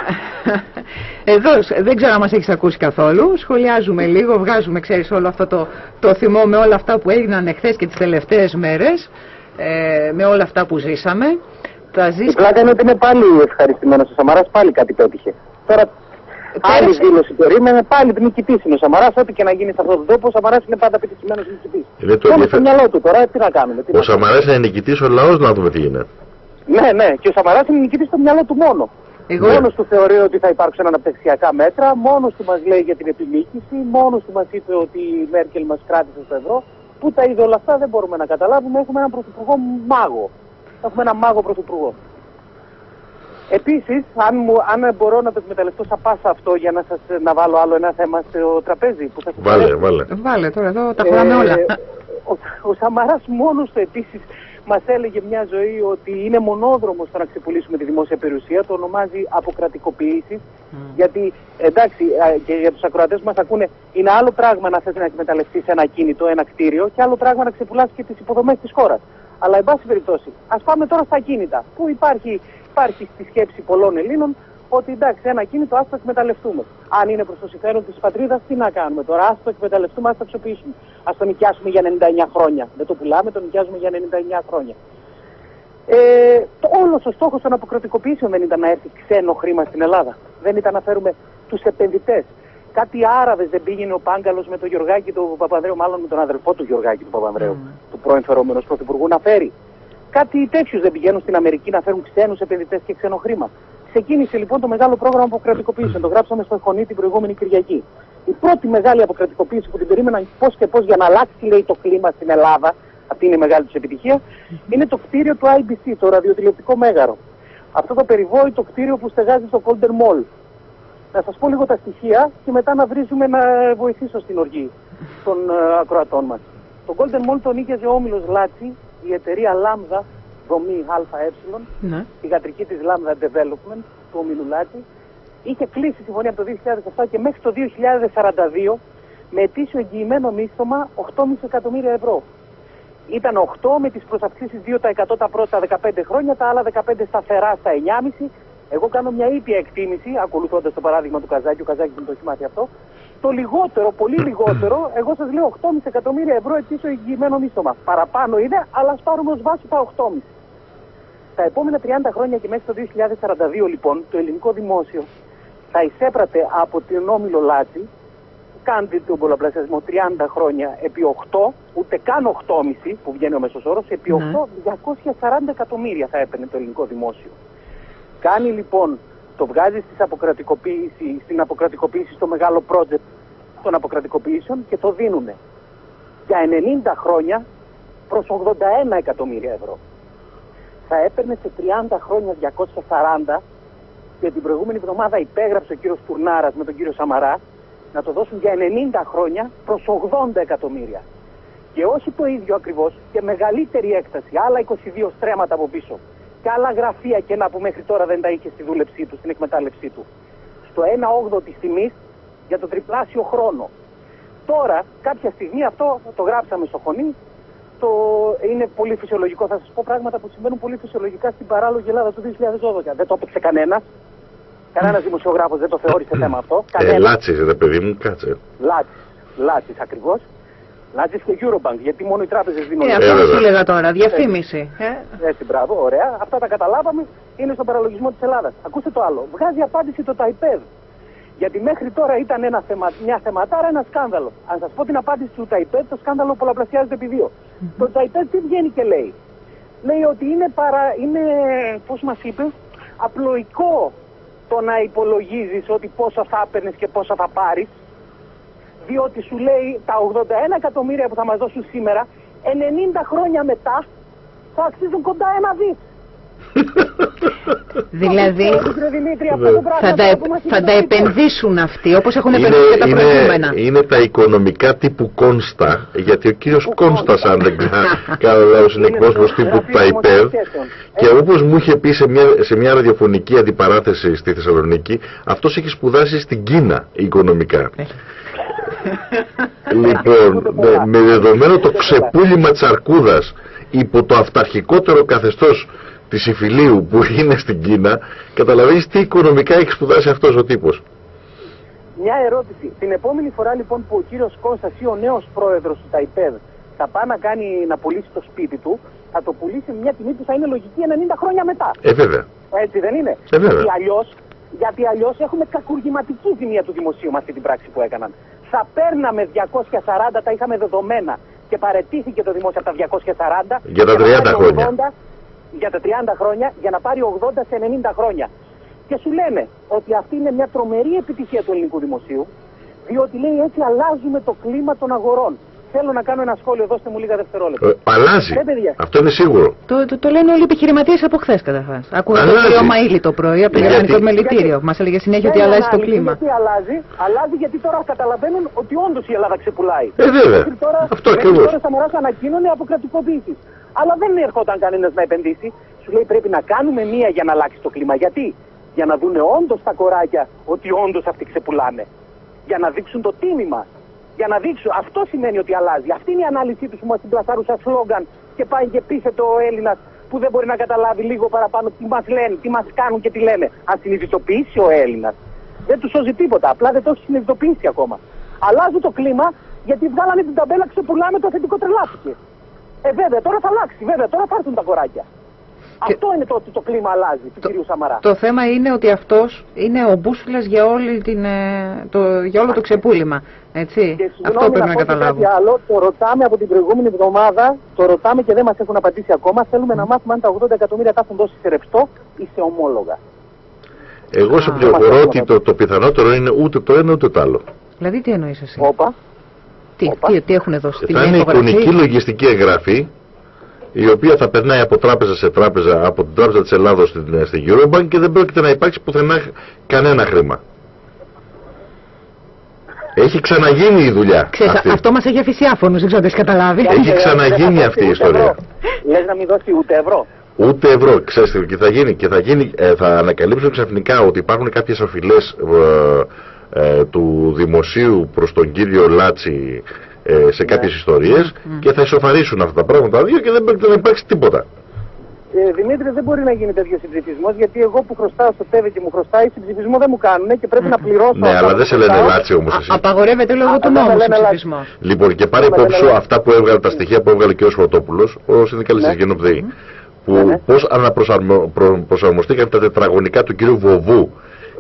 <laughs> Εδώ σ- δεν ξέρω αν μας έχεις ακούσει καθόλου. Σχολιάζουμε λίγο, βγάζουμε, ξέρεις, όλο αυτό το, το θυμό με όλα αυτά που έγιναν εχθές και τις τελευταίες μέρες. Ε, με όλα αυτά που ζήσαμε. Τα Η ζήσαμε. πλάκα είναι ότι είναι πάλι ευχαριστημένος ο Σαμαράς, πάλι κάτι πέτυχε. Τώρα άλλη Πέρασε. δήλωση περίμενε, πάλι νικητής είναι ο Σαμαράς, ό,τι και να γίνει σε αυτόν τον τόπο, ο Σαμαράς είναι πάντα πετυχημένος νικητής. Είναι το Μόνο στο ενδιαφέρον. μυαλό του τώρα, τι να κάνουμε. Τι Ο να κάνουμε. Σαμαράς είναι νικητής, ο λαός να δούμε τι γίνεται. Ναι, ναι, και ο Σαμαράς είναι νικητής στο μυαλό του μόνο. Εγώ, Μόνος του θεωρεί ότι θα υπάρξουν αναπτυξιακά μέτρα, μόνος του μας λέει για την επιμήκυση, μόνος του μας είπε ότι η Μέρκελ μας κράτησε στο ευρώ. Πού τα είδε όλα αυτά δεν μπορούμε να καταλάβουμε. Έχουμε έναν πρωθυπουργό μάγο. Έχουμε έναν μάγο πρωθυπουργό. Επίσης, αν, μου, αν μπορώ να το εκμεταλλευτώ σαν πάσα αυτό για να σας να βάλω άλλο ένα θέμα στο τραπέζι που θα σας Βάλε, αρέσει. βάλε. βάλε τώρα εδώ, τα χωράμε Ε, όλα. Ο, ο Σαμαράς μόνος του επίσης μας έλεγε μια ζωή ότι είναι μονόδρομος στο να ξεπουλήσουμε τη δημόσια περιουσία, το ονομάζει αποκρατικοποίηση. Γιατί εντάξει, α, και για τους ακροατές που μας ακούνε, είναι άλλο πράγμα να θες να εκμεταλλευτείς ένα κίνητο, ένα κτίριο, και άλλο πράγμα να ξεπουλάς και τις υποδομές της χώρας. Αλλά, εν πάση περιπτώσει, ας πάμε τώρα στα κίνητα, που υπάρχει, υπάρχει στη σκέψη πολλών Ελλήνων ότι εντάξει, ένα κίνητο ας το εκμεταλλευτούμε. Αν είναι προς το συμφέρον της πατρίδας, τι να κάνουμε τώρα, ας το εκμεταλλευτούμε, ας το αξιοποιήσουμε. Ας το νοικιάσουμε για 99 χρόνια. Δεν το πουλάμε, το νοικιάζουμε για 99 χρόνια. Ε, το όλος ο στόχος των αποκρατικοποιήσεων δεν ήταν να έρθει ξένο χρήμα στην Ελλάδα. Δεν ήταν να φέρουμε τους επενδυτές. Κάτι Άραβες δεν πήγαινε ο Πάγκαλος με τον Γιωργάκη του Παπανδρέου, μάλλον με τον αδελφό του Γιωργάκη του Παπανδρέου, του πρώην φερόμενος πρωθυπουργού, να φέρει. Κάτι τέτοιους δεν πηγαίνουν στην Αμερική να φέρουν ξένους επενδυτές και ξένο χρήμα. Ξεκίνησε λοιπόν το μεγάλο πρόγραμμα αποκρατικοποίησεων. Το γράψαμε στο Χωνί την προηγούμενη Κυριακή. Η πρώτη μεγάλη αποκρατικοποίηση που την περίμεναν πώς και πώς για να αλλάξει λέει, το κλίμα στην Ελλάδα, αυτή είναι η μεγάλη τους επιτυχία, είναι το κτίριο του IBC, το ραδιοτηλεοπτικό μέγαρο. Αυτό το περιβόητο κτίριο που στεγάζει στο Golden Mall. Να σας πω λίγο τα στοιχεία και μετά να βρίζουμε να βοηθήσω στην οργή των ε, ακροατών μας. Το Golden Mall το νοίκιαζε ο Όμιλος Λάτσι, η εταιρεία Lambda, δομή ΑΕ, Ναι. η θυγατρική της Lambda Development του ομίλου Λάτσι, είχε κλείσει συμφωνία από το 2007 και μέχρι το 2042 με ετήσιο εγγυημένο μίσθωμα 8,5 εκατομμύρια ευρώ. Ήταν 8 με τις προσαυξήσεις 2% τα πρώτα 15 χρόνια, τα άλλα 15 σταθερά στα 9,5. Εγώ κάνω μια ήπια εκτίμηση, ακολουθώντας το παράδειγμα του Καζάκη, ο Καζάκης μου το έχει μάθει αυτό. Το λιγότερο, πολύ λιγότερο, εγώ σας λέω 8,5 εκατομμύρια ευρώ ετήσιο εγγυημένο μίσθωμα. Παραπάνω είναι, αλλά ας πάρουμε ως βάση τα 8,5. Τα επόμενα 30 χρόνια και μέχρι το 2042 λοιπόν το ελληνικό δημόσιο θα εισέπρατε από την Όμιλο Λάτσι κάντε τον πολλαπλασιασμό 30 χρόνια επί 8, ούτε καν 8,5 που βγαίνει ο μέσος όρος, επί Ναι. 8, 240 εκατομμύρια θα έπαιρνε το ελληνικό δημόσιο. Κάνει λοιπόν, το βγάζεις στις αποκρατικοποίηση, στην αποκρατικοποίηση στο μεγάλο project των αποκρατικοποιήσεων και το δίνουνε για 90 χρόνια προς 81 εκατομμύρια ευρώ. Θα έπαιρνε σε 30 χρόνια 240 και την προηγούμενη εβδομάδα υπέγραψε ο κύριος Τουρνάρας με τον κύριο Σαμαρά να το δώσουν για 90 χρόνια προς 80 εκατομμύρια. Και όχι το ίδιο ακριβώς και μεγαλύτερη έκταση, άλλα 22 στρέμματα από πίσω και άλλα γραφεία και ένα που μέχρι τώρα δεν τα είχε στη δούλεψή του, στην εκμετάλλευσή του. Στο 1 8 της τιμής για το τριπλάσιο χρόνο. Τώρα, κάποια στιγμή αυτό το γράψαμε στο χωνί, το είναι πολύ φυσιολογικό. Θα σας πω πράγματα που συμβαίνουν πολύ φυσιολογικά στην παράλογη Ελλάδα του 2012. Δεν το έπαιξε κανένας. Κανένας δημοσιογράφος δεν το θεώρησε θέμα αυτό. Ε, Κανένας. λάτσες ρε παιδί μου, κάτσε. Λάτσις. Λάτσις ακριβώς. Λάτσις και Eurobank, γιατί μόνο οι τράπεζες δίνουν Ε, λεφτά. αυτό βέβαια. σου έλεγα τώρα, διαφήμιση. Ε. Έτσι, μπράβο, ωραία. Αυτά τα καταλάβαμε. Είναι στον παραλογισμό της Ελλάδας. Ακούστε το άλλο. Βγάζει απάντηση το ΤΑΙΠΕΔ. Γιατί μέχρι τώρα ήταν ένα θεμα, μια θεματάρα, ένα σκάνδαλο. Αν σας πω την απάντηση του Ταϊπέτ, το σκάνδαλο πολλαπλασιάζεται επί δύο. Το Ταϊπέτ τι βγαίνει και λέει; Λέει ότι είναι, παρα, είναι πώς μας είπε, απλοϊκό το να υπολογίζεις ότι πόσα θα έπαιρνες και πόσα θα πάρεις διότι σου λέει τα 81 εκατομμύρια που θα μας δώσουν σήμερα 90 χρόνια μετά θα αξίζουν κοντά ένα δις. Δηλαδή θα τα, θα τα επενδύσουν αυτοί όπως έχουν επενδύσει και τα είναι, προηγούμενα. Είναι τα οικονομικά τύπου Κόνστα γιατί ο κύριος Κόνστας. Αν δεν κάνω λάθος είναι εκπρόσωπος τύπου Ταϊπέρ και όπως μου είχε πει σε μια, σε μια ραδιοφωνική αντιπαράθεση στη Θεσσαλονίκη αυτός έχει σπουδάσει στην Κίνα οικονομικά. λοιπόν, με, με δεδομένο το ξεπούλημα της αρκούδας υπό το αυταρχικότερο καθεστώς της Ιφιλίου που είναι στην Κίνα, καταλαβαίνεις τι οικονομικά έχει σπουδάσει αυτός ο τύπος. Μια ερώτηση. Την επόμενη φορά λοιπόν που ο κύριος Κώστας ή ο νέος πρόεδρος του ΤΑΙΠΕΔ θα πάει να, κάνει, να πουλήσει το σπίτι του, θα το πουλήσει με μια τιμή που θα είναι λογική 90 χρόνια μετά. Ε, βέβαια. Έτσι δεν είναι; Ε, βέβαια. Γιατί αλλιώς, γιατί αλλιώς έχουμε κακουργηματική ζημία του δημοσίου με αυτή την πράξη που έκαναν. Θα παίρναμε 240, τα είχαμε δεδομένα και παρετήθηκε το δημόσιο από τα 240 Για τα να 30 πάρει χρόνια. 80 για τα 30 χρόνια για να πάρει 80 σε 90 χρόνια. Και σου λένε ότι αυτή είναι μια τρομερή επιτυχία του ελληνικού δημοσίου, διότι λέει έτσι αλλάζουμε το κλίμα των αγορών. Θέλω να κάνω ένα σχόλιο, δώστε μου λίγα δευτερόλεπτα. Ε, αλλάζει. Ναι, παιδιά. Αυτό είναι σίγουρο. Το, το, το λένε όλοι οι επιχειρηματίες από χθες καταρχάς. Ακούω τον Αλλάζει. κύριο Μαΐλη το πρωί από το Γιατί- Γερμανικό Μελητήριο. Μας έλεγε συνέχεια ότι Δεν αλλάζει το ανάλυση κλίμα. Γιατί αλλάζει, αλλάζει γιατί τώρα καταλαβαίνουν ότι όντως η Ελλάδα ξεπουλάει. Ε, βέβαια. Μέχρι τώρα, Αυτό μέχρι ακριβώς. τώρα Σαμαράς ανακοίνωνε αποκρατικοποίηση. Αλλά δεν ερχόταν κανένας να επενδύσει. Σου λέει πρέπει να κάνουμε μία για να αλλάξει το κλίμα. Γιατί; Για να δούνε όντως τα κοράκια ότι όντως αυτοί ξεπουλάνε. Για να δείξουν το τίμημα. Για να δείξουν. Αυτό σημαίνει ότι αλλάζει. Αυτή είναι η ανάλυση του που μας την πλασάρουν σαν σλόγκαν και πάει και πείθεται ο Έλληνας που δεν μπορεί να καταλάβει λίγο παραπάνω τι μας λένε, τι μας κάνουν και τι λένε. Ας συνειδητοποιήσει ο Έλληνας. Δεν του σώζει τίποτα. Απλά δεν το έχει συνειδητοποιήσει ακόμα. Αλλάζει το κλίμα γιατί βγάλανε την ταμπέλα ξεπουλάμε το θετικό τρελάθηκε. Ε, βέβαια, τώρα θα αλλάξει. Βέβαια, τώρα θα έρθουν τα κοράκια. Αυτό είναι το ότι το κλίμα αλλάζει του κυρίου Σαμαρά. Το θέμα είναι ότι αυτός είναι ο μπούσουλας για, όλη την, ε, το, για όλο το ξεπούλημα. Έτσι. Και Αυτό συγγνώμη πρέπει να να πω και καταλάβω. κάτι άλλο. Το ρωτάμε από την προηγούμενη εβδομάδα. Το ρωτάμε και δεν μας έχουν απαντήσει ακόμα. Θέλουμε να μάθουμε αν τα 80 εκατομμύρια τα έχουν δώσει σε ρευστό ή σε ομόλογα. Εγώ σε Α. πληροφορώ ότι το, το πιθανότερο είναι ούτε το ένα ούτε το άλλο. Δηλαδή τι εννοείς εσύ; Όπα. Τι, όπα. τι, τι έχουν δώσει. Την θα είναι υπογραφή; εικονική λογιστική εγγραφή η οποία θα περνάει από τράπεζα σε τράπεζα, από την τράπεζα της Ελλάδος στην, στην Eurobank και δεν πρόκειται να υπάρξει πουθενά κανένα χρήμα. Έχει ξαναγίνει η δουλειά Ξέρεις, αυτή. αυτό μας έχει αφήσει άφωνου, δεν ξέρω αν το έχει καταλάβεις. Έχει ξαναγίνει αυτή η ιστορία. Λες να μην δώσει ούτε ευρώ. Ούτε ευρώ, ξέρεις τι, και θα γίνει, και θα, γίνει, ε, θα ανακαλύψουν ξαφνικά ότι υπάρχουν κάποιες οφειλές ε, ε, του δημοσίου προς τον κύριο Λάτσι ε, σε κάποιες ιστορίες και θα ισοφαρίσουν αυτά τα πράγματα δύο και δεν πρόκειται να υπάρξει τίποτα. Ε, Δημήτρη, δεν μπορεί να γίνει τέτοιος συμψηφισμός γιατί εγώ που χρωστάω στο ΤΕΒΕ και μου χρωστάει συμψηφισμό δεν μου κάνουν και πρέπει να πληρώσω. Ναι, αυτά αλλά που δεν σε λένε χρωστάω. Λάτσι όμως Α, εσύ. απαγορεύεται λόγω Α, του δεν νόμου με λένε συμψηφισμός. Λοιπόν, και πάρε Ναι, υπόψη σου ναι, ναι. αυτά που έβγαλε, τα στοιχεία που έβγαλε και ο Σφωτόπουλος, ο συνδικαλιστής Ναι. Γενοπδεή, που Ναι, ναι. πώς αναπροσαρμοστήκαν τα τετραγωνικά του κύριου Βοβού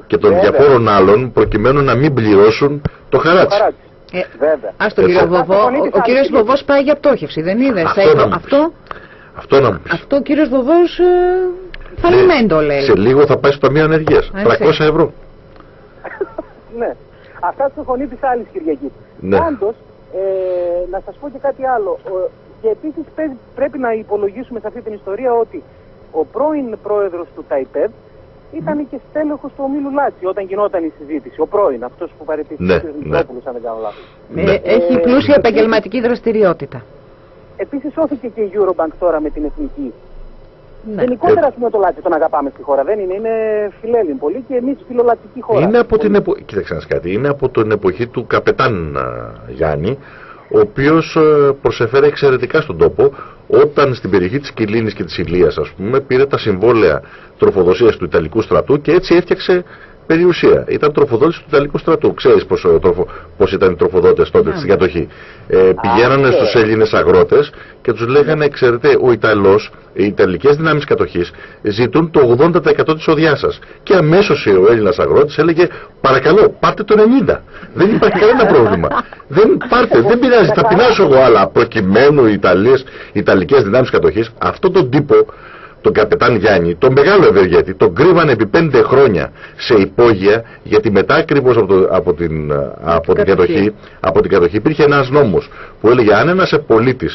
και των Βέβαια. διαφόρων άλλων προκειμένου να μην πληρώσουν το Το χαράτσι. χαράτσι. Ε, Βέβαια. Α τον Έτσι. κύριο Βοβό. Αυτό είναι Ο, ο της κύριος άλλης Βοβός πάει για πτώχευση, δεν είδε. Αυτό Αυτό, να μου πεις. αυτό, Αυτό να μου πεις. αυτό ο κύριος Βοβός ε, φαλιμέντο λέει. Σε λίγο θα πάει στο Ταμείο Ανεργίας. Έτσι. 300 ευρώ. <laughs> Ναι. Αυτά του φωνή της άλλης Κυριακή. Ναι. Πάντως, ε, να σας πω και κάτι άλλο. Ο- και επίσης πρέπει να υπολογίσουμε σε αυτή την ιστορία ότι ο πρώην πρόεδρος του ΤΑΙΠΕΔ ήταν και στέλεχος του ομίλου Λάτσι όταν γινόταν η συζήτηση. Ο πρώην, αυτός που παρετήθηκε, Ναι, ο κ. ναι. Μητρόπουλος, αν δεν κάνω λάθος. Ε, Ναι. Έχει Ε, πλούσια ε, επαγγελματική δραστηριότητα. Επίσης, σώθηκε και η Eurobank τώρα με την εθνική. Ναι. Γενικότερα, ας πούμε, το Λάτσι τον αγαπάμε στη χώρα. Δεν είναι, είναι φιλέλλην πολύ και εμείς φιλολατική χώρα. Είναι από την εποχή, κοίταξε να δεις κάτι, είναι από την εποχή του καπετάν α, Γιάννη, ο οποίος ε, προσεφέρει εξαιρετικά στον τόπο, όταν στην περιοχή της Κιλίνης και της Ηλίας, ας πούμε, πήρε τα συμβόλαια τροφοδοσίας του Ιταλικού στρατού και έτσι έφτιαξε περιουσία. Ήταν τροφοδότηση του Ιταλικού στρατού. Ξέρεις πώς ήταν οι τροφοδότες τότε Ναι. στην κατοχή. Ε, πηγαίνανε ναι. στους Έλληνες αγρότες και τους λέγανε, ξέρετε, ο Ιταλός, οι Ιταλικές δυνάμεις κατοχής ζητούν το 80% της οδειά σας. Και αμέσως ο Έλληνας αγρότης έλεγε, παρακαλώ, πάρτε το 90%. Δεν υπάρχει κανένα πρόβλημα. δεν πάρτε, δεν πειράζει, θα πεινάσω εγώ, αλλά προκειμένου οι Ιταλίες, οι Ιταλικές δυνάμεις κατοχής, αυτόν τον τύπο τον καπετάν Γιάννη, τον μεγάλο ευεργέτη, τον κρύβανε επί πέντε χρόνια σε υπόγεια, γιατί μετά ακριβώς από, το- από την, από την, κατοχή. κατοχή, από την κατοχή υπήρχε ένας νόμος που έλεγε αν ένας πολίτη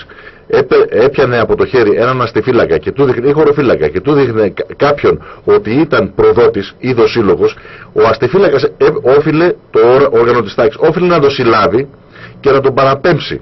έπιανε από το χέρι έναν αστιφύλακα και του δείχνε, ή χωροφύλακα και του δείχνε κα- κάποιον ότι ήταν προδότης ή δοσύλλογος, ο αστιφύλακας όφιλε, το όρα- όργανο της τάξης, όφιλε να το συλλάβει και να τον παραπέμψει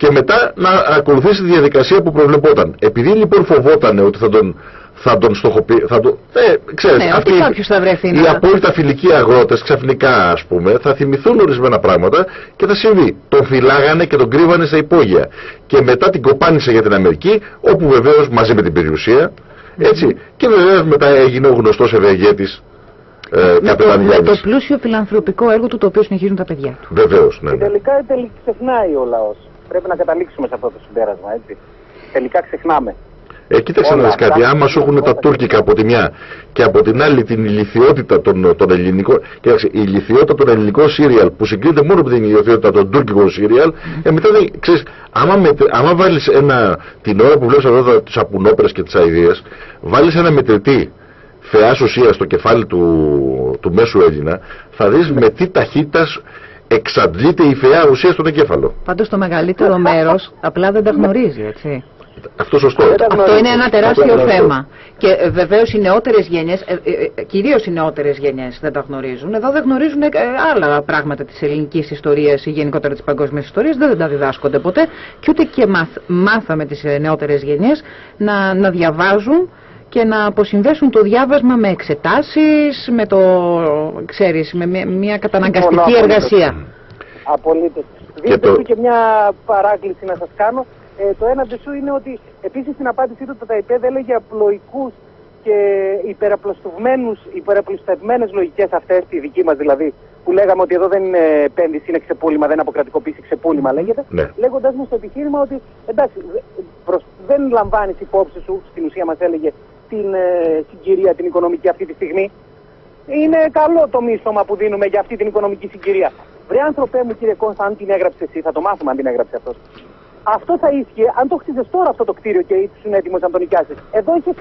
και μετά να ακολουθήσει τη διαδικασία που προβλεπόταν. Επειδή λοιπόν φοβόταν ότι θα τον, θα τον στοχοποιήσει. Θα τον, ε, ξέρεις, Ναι, αυτοί ότι κάποιος θα βρεθεί οι να- απόλυτα φιλικοί αγρότες ξαφνικά, ας πούμε, θα θυμηθούν ορισμένα πράγματα και θα συμβεί. Τον φυλάγανε και τον κρύβανε σε υπόγεια. Και μετά την κοπάνισε για την Αμερική, όπου βεβαίως μαζί με την περιουσία. Έτσι. Και βεβαίως μετά έγινε ο γνωστός ευεργέτης. Ε, με, το, καπετάν με το Γιάννης. πλούσιο φιλανθρωπικό έργο του το οποίο συνεχίζουν τα παιδιά του. Βεβαίως, ναι. Και ναι. τελικά, τελικά ξεχνάει ο λαός. Πρέπει να καταλήξουμε σε αυτό το συμπέρασμα, έτσι. Τελικά ξεχνάμε. Ε, κοίταξε να Όλα δεις κάτι, αυτά. άμα σου έχουν τα τουρκικά από τη μια και από την άλλη την ηλικιότητα των, των ελληνικών, κοίταξε, η ηλικιότητα των ελληνικών σύριαλ που συγκρίνεται μόνο με την ηλικιότητα των τουρκικών σύριαλ, ε, μετά δεν, ξέρεις, άμα, μετ- άμα βάλεις ένα, την ώρα που βλέπεις εδώ τις απουνόπερες και τις αηδίες, βάλεις ένα μετρητή φαιάς ουσίας στο κεφάλι του, του μέσου Έλληνα, θα δεις με τι ταχύτητας εξαντλείται η φαιά ουσίας στον εγκέφαλο. Πάντως το μεγαλύτερο μέρος απλά δεν τα γνωρίζει, έτσι. Αυτό σωστό. Δεν τα Αυτό γνωρίζω. είναι ένα Αυτό τεράστιο είναι αυτό. θέμα. Και βεβαίως οι νεότερες γενιές, κυρίως οι νεότερες γενιές δεν τα γνωρίζουν. Εδώ δεν γνωρίζουν ε, άλλα πράγματα της ελληνικής ιστορίας ή γενικότερα της παγκόσμιας ιστορίας. Δεν τα διδάσκονται ποτέ. Και ούτε και μάθ, μάθαμε τις νεότερες γενιές να, να διαβάζουν και να αποσυνδέσουν το διάβασμα με εξετάσεις, με το, ξέρεις, με μια, μια καταναγκαστική Συμφωνώ εργασία. Απολύτως. Και Δείτε το- σου και μια παράκληση να σας κάνω. Ε, το ένα σου είναι ότι επίσης στην απάντησή του το ΤΑΙΠΕΔ έλεγε απλοϊκούς και υπεραπλωστευμένους, υπεραπλωστευμένες λογικές αυτές, τη δική μας δηλαδή, που λέγαμε ότι εδώ δεν είναι επένδυση, είναι ξεπούλημα, δεν είναι αποκρατικοποίηση, ξεπούλημα λέγεται, Ναι. λέγοντας μας το επιχείρημα ότι εντάξει, δε- προς, δεν λαμβάνεις υπόψη σου, στην ουσία μας έλεγε, την ε, συγκυρία, την οικονομική αυτή τη στιγμή, είναι καλό το μίσθωμα που δίνουμε για αυτή την οικονομική συγκυρία. Βρε άνθρωπέ μου κύριε Κόνστα, αν την έγραψες εσύ, θα το μάθουμε αν την έγραψε αυτός. Αυτό θα ίσχυε αν το χτίζες τώρα αυτό το κτίριο και ήσουν έτοιμος να τον νοικιάσεις. Εδώ είχε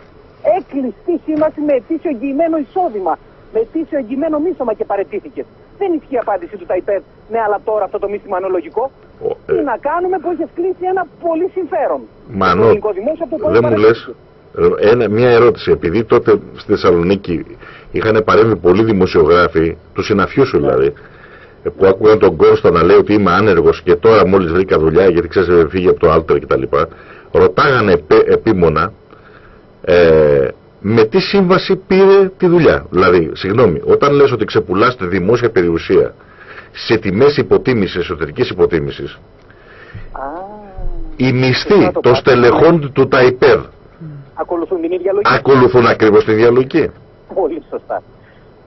έκλειστη σύμβαση με ετήσιο εγγυημένο εισόδημα. Με ετήσιο εγγυημένο μίσθωμα και παρετήθηκες. Δεν ισχύει η απάντηση του ΤΑΙΠΕΔ. Ναι, αλλά τώρα αυτό το μίσθωμα είναι λογικό. Ο, ε, Τι να κάνουμε που έχεις κλείσει ένα πολύ συμφέρον. Μανώ, Το ελληνικό δημόσιος από το οποίο δεν μου λες παρετήθηκες. Ένα, μια ερώτηση. Επειδή τότε στη Θεσσαλονίκη είχαν παρέμβει πολλοί δημοσιογράφοι, τους συναφιούς σου δηλαδή, ε, που άκουγαν τον Κώστα να λέει ότι είμαι άνεργος και τώρα μόλις βρήκα δουλειά γιατί ξέρεις ε, φύγει από το Άλτερ κτλ. Ρωτάγανε επέ- επίμονα ε, με τι σύμβαση πήρε τη δουλειά. Δηλαδή, συγγνώμη, όταν λες ότι ξεπουλάς τη δημόσια περιουσία σε τιμές υποτίμησης, εσωτερικής υποτίμησης, Α, οι μισθοί Σωστά το των πάτε. στελεχών του ΤΑΙΠΕΔ ακολουθούν την ίδια λογική. ακολουθούν ακριβώς τη διαλογική. Πολύ σωστά.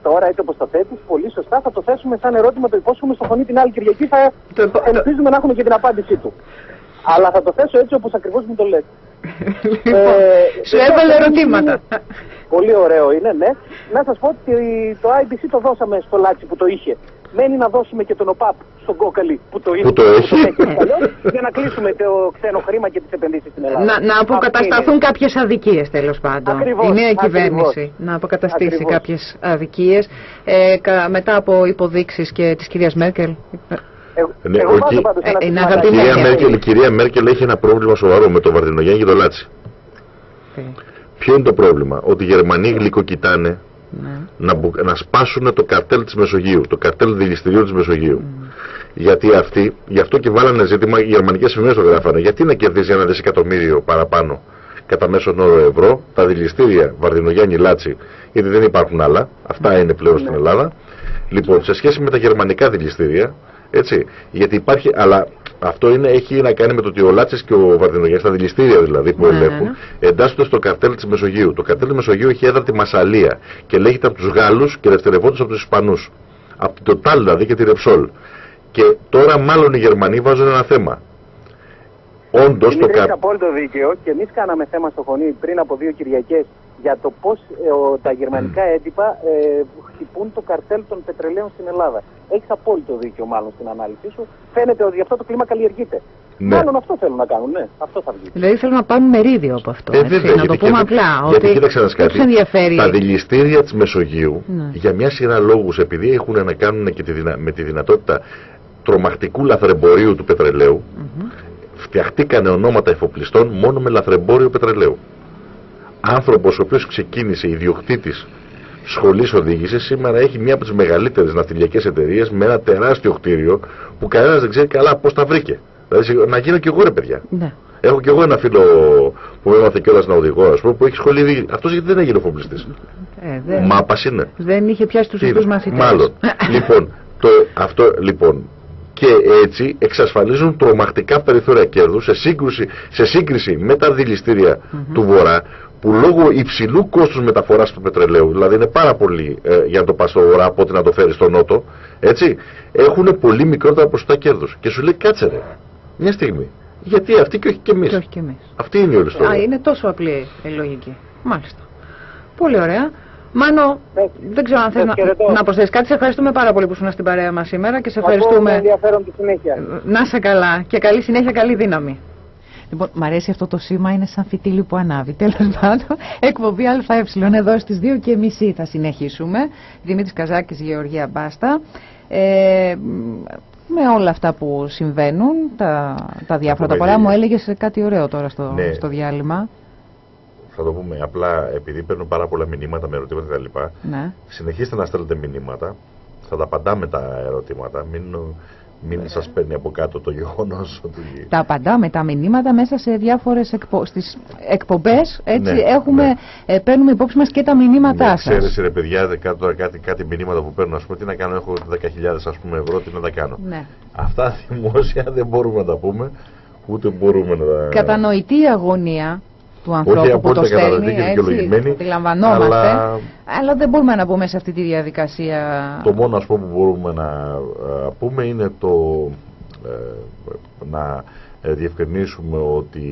Τώρα, έτσι όπως το θέτεις, πολύ σωστά θα το θέσουμε σαν ερώτημα. Το υπόσχομαι στο φωνή την άλλη Κυριακή. Θα Το υπο- ελπίζουμε να έχουμε και την απάντησή του. Αλλά θα το θέσω έτσι όπως ακριβώς μου το λες. <laughs> Λοιπόν, Ε, σου ε, έβαλε ε, ερωτήματα. Πολύ ωραίο είναι, ναι. Να σας πω ότι το IBC το δώσαμε στο Λάτσι που το είχε. Μένει να δώσουμε και τον ΟΠΑΠ στον Κόκαλη που το, είναι, Που το έχει. παλιό, για να κλείσουμε το ξένο χρήμα και τις επενδύσεις στην Ελλάδα. Να, να Αυτή αποκατασταθούν είναι. κάποιες αδικίες τέλος πάντων. Ακριβώς, Η νέα ακριβώς. κυβέρνηση να αποκαταστήσει Ακριβώς. κάποιες αδικίες ε, κα- μετά από υποδείξεις και της κυρίας Μέρκελ. Εγώ, Ναι, εγώ ο βάζω Κι- πάντως ε, ένα είναι σημαντικό. αγαπημένη Κυρία αυτή. Μέρκελ, η κυρία Μέρκελ έχει ένα πρόβλημα σοβαρό με τον Βαρδινογιάννη και τον Λάτσι. Ε, Ποιο είναι το πρόβλημα, ότι οι Γερμανοί γλυκοκοιτάνε ναι. να, μπου- να σπάσουν το καρτέλ της Μεσογείου, το καρτέλ διυλιστηρίων της Μεσογείου. Γιατί αυτοί, γι' αυτό και βάλανε ζήτημα, οι γερμανικές εφημερίδες το γράφανε, γιατί να κερδίζει ένα δισεκατομμύριο παραπάνω κατά μέσον όρο ευρώ, τα διυλιστήρια Βαρδινογιάννη Λάτσι, γιατί δεν υπάρχουν άλλα, αυτά είναι πλέον στην Ελλάδα. Λοιπόν, σε σχέση με τα γερμανικά δηληστήρια, Έτσι. Γιατί υπάρχει, αλλά αυτό είναι, έχει να κάνει με το ότι ο Λάτσε και ο Βαρδινογιάννης, τα δηληστήρια δηλαδή που Ναι, ναι, ελέγχουν, εντάσσονται στο καρτέλ της Μεσογείου. Το καρτέλ της Μεσογείου έχει έδρα τη Μασαλία και λέγεται από τους Γάλλους και δευτερευόντως από τους Ισπανούς. Από την Total δηλαδή και τη Repsol. Και τώρα μάλλον οι Γερμανοί βάζουν ένα θέμα. Όντως το Δημήτρη, έχει καρτέλ. απόλυτο δίκαιο και εμείς κάναμε θέμα στο φωνή πριν από δύο Κυριακές για το πώς τα γερμανικά έντυπα ε, χτυπούν το καρτέλ των πετρελαίων στην Ελλάδα. Έχεις απόλυτο δίκιο, μάλλον στην ανάλυση σου. Φαίνεται ότι αυτό το κλίμα καλλιεργείται. Ναι. Μάλλον αυτό θέλουν να κάνουν, ναι. Αυτό θα βγει. Δηλαδή θέλουν να πάρουν μερίδιο από αυτό. Ε, έτσι, βέβαια, να το γιατί πούμε και- απλά. Γιατί ότι κοίταξε να δεις δεν κάτι. τους ενδιαφέρει. Τα δηληστήρια της Μεσογείου Ναι. για μια σειρά λόγους επειδή έχουν να κάνουν και τη δυνα- με τη δυνατότητα τρομακτικού λαθρεμπορίου του πετρελαίου φτιαχτήκανε ονόματα εφοπλιστών μόνο με λαθρεμπόριο πετρελαίου. Άνθρωπος ο οποίος ξεκίνησε ιδιοκτήτης σχολής οδήγησης σήμερα έχει μια από τις μεγαλύτερες ναυτιλιακές εταιρείες με ένα τεράστιο κτίριο που κανένας δεν ξέρει καλά πώς τα βρήκε. Δηλαδή να γίνω κι εγώ ρε παιδιά. Ναι. Έχω κι εγώ ένα φίλο που με έμαθε κιόλας να οδηγώ, ας πούμε, που έχει σχολεί. Αυτός γιατί δεν έγινε εφοπλιστής. Ε, δεν, Μάπας είναι. δεν είχε πιάσει τους Τι είναι, σωστούς μαθητές. Μάλλον. <laughs> λοιπόν, το, αυτό λοιπόν. Και έτσι εξασφαλίζουν τρομακτικά περιθώρια κέρδους σε σύγκριση, σε σύγκριση με τα δηληστήρια του Βορρά που λόγω υψηλού κόστους μεταφοράς του πετρελαίου, δηλαδή είναι πάρα πολύ ε, για να το πας στο Βορρά από ότι να το φέρεις στο Νότο, έτσι, έχουν πολύ μικρότερα ποσοστά κέρδους. Και σου λέει κάτσε ρε, μια στιγμή. Γιατί αυτοί και όχι και εμείς. Και όχι και εμείς. Αυτή είναι η όλη Α, ιστορία. είναι τόσο απλή η λογική. Μάλιστα. Πολύ ωραία. Μάνο, Έτσι. δεν ξέρω αν θες Σας να, χαιρετώ. να προσθέσεις κάτι. Σε ευχαριστούμε πάρα πολύ που ήσουν στην παρέα μας σήμερα και σε Ακούω με ευχαριστούμε. ενδιαφέρον τη συνέχεια. Να είσαι καλά και καλή συνέχεια, καλή δύναμη. Λοιπόν, μ' αρέσει αυτό το σήμα, είναι σαν φυτίλι που ανάβει. Τέλος πάντων, εκπομπή ΑΕ εδώ στις 2 και μισή θα συνεχίσουμε. Δημήτρης Καζάκης, Γεωργία Μπάστα. Ε, με όλα αυτά που συμβαίνουν, τα, τα διάφορα τα πούμε πολλά, λίγα. μου έλεγες κάτι ωραίο τώρα στο, Ναι. στο διάλειμμα. Θα το πούμε. Απλά επειδή παίρνουν πάρα πολλά μηνύματα με ερωτήματα κτλ. Ναι. Συνεχίστε να στέλνετε μηνύματα. Θα τα απαντάμε τα ερωτήματα. Μην, μην σας παίρνει από κάτω το γεγονός ότι... Τα απαντάμε τα μηνύματα μέσα σε διάφορες εκπο... στις εκπομπές. Έτσι, Ναι, έχουμε, ναι. ε, παίρνουμε υπόψη μας και τα μηνύματά Ναι, σας. ξέρεις ρε παιδιά, δε- κάτω τώρα κάτι, κάτι μηνύματα που παίρνω, ας πούμε, τι να κάνω, έχω 10.000 ας πούμε ευρώ, τι να τα κάνω. Ναι. Αυτά <laughs> δημόσια δεν μπορούμε να τα πούμε, ούτε μπορούμε να τα... Κατανοητή η αγωνία του ανθρώπου που το απόλυτα στέλνει, κατανοητή και έτσι, δικαιολογημένη, αντιλαμβανόμαστε, αλλά... αλλά- δεν μπορούμε να μπούμε σε αυτή τη διαδικασία. Το μόνο ας πούμε που μπορούμε να ε, πούμε είναι το ε, να ε, διευκρινίσουμε ότι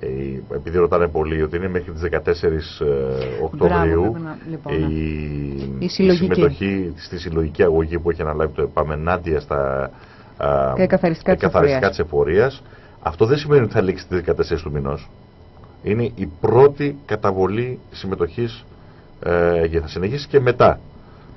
ε, επειδή ρωτάνε πολύ ότι είναι μέχρι τις 14 ε, Οκτωβρίου πρέπει να- λοιπόν, ναι. η, Η συλλογική. συμμετοχή στη συλλογική αγωγή που έχει αναλάβει το ΕΠΑΜ ενάντια στα α, Και καθαριστικά της καθαριστικά εφορίας. της εφορίας. Αυτό δεν σημαίνει ότι θα λήξει τις 14 του μηνός. Είναι η πρώτη καταβολή συμμετοχής ε, και θα συνεχίσει και μετά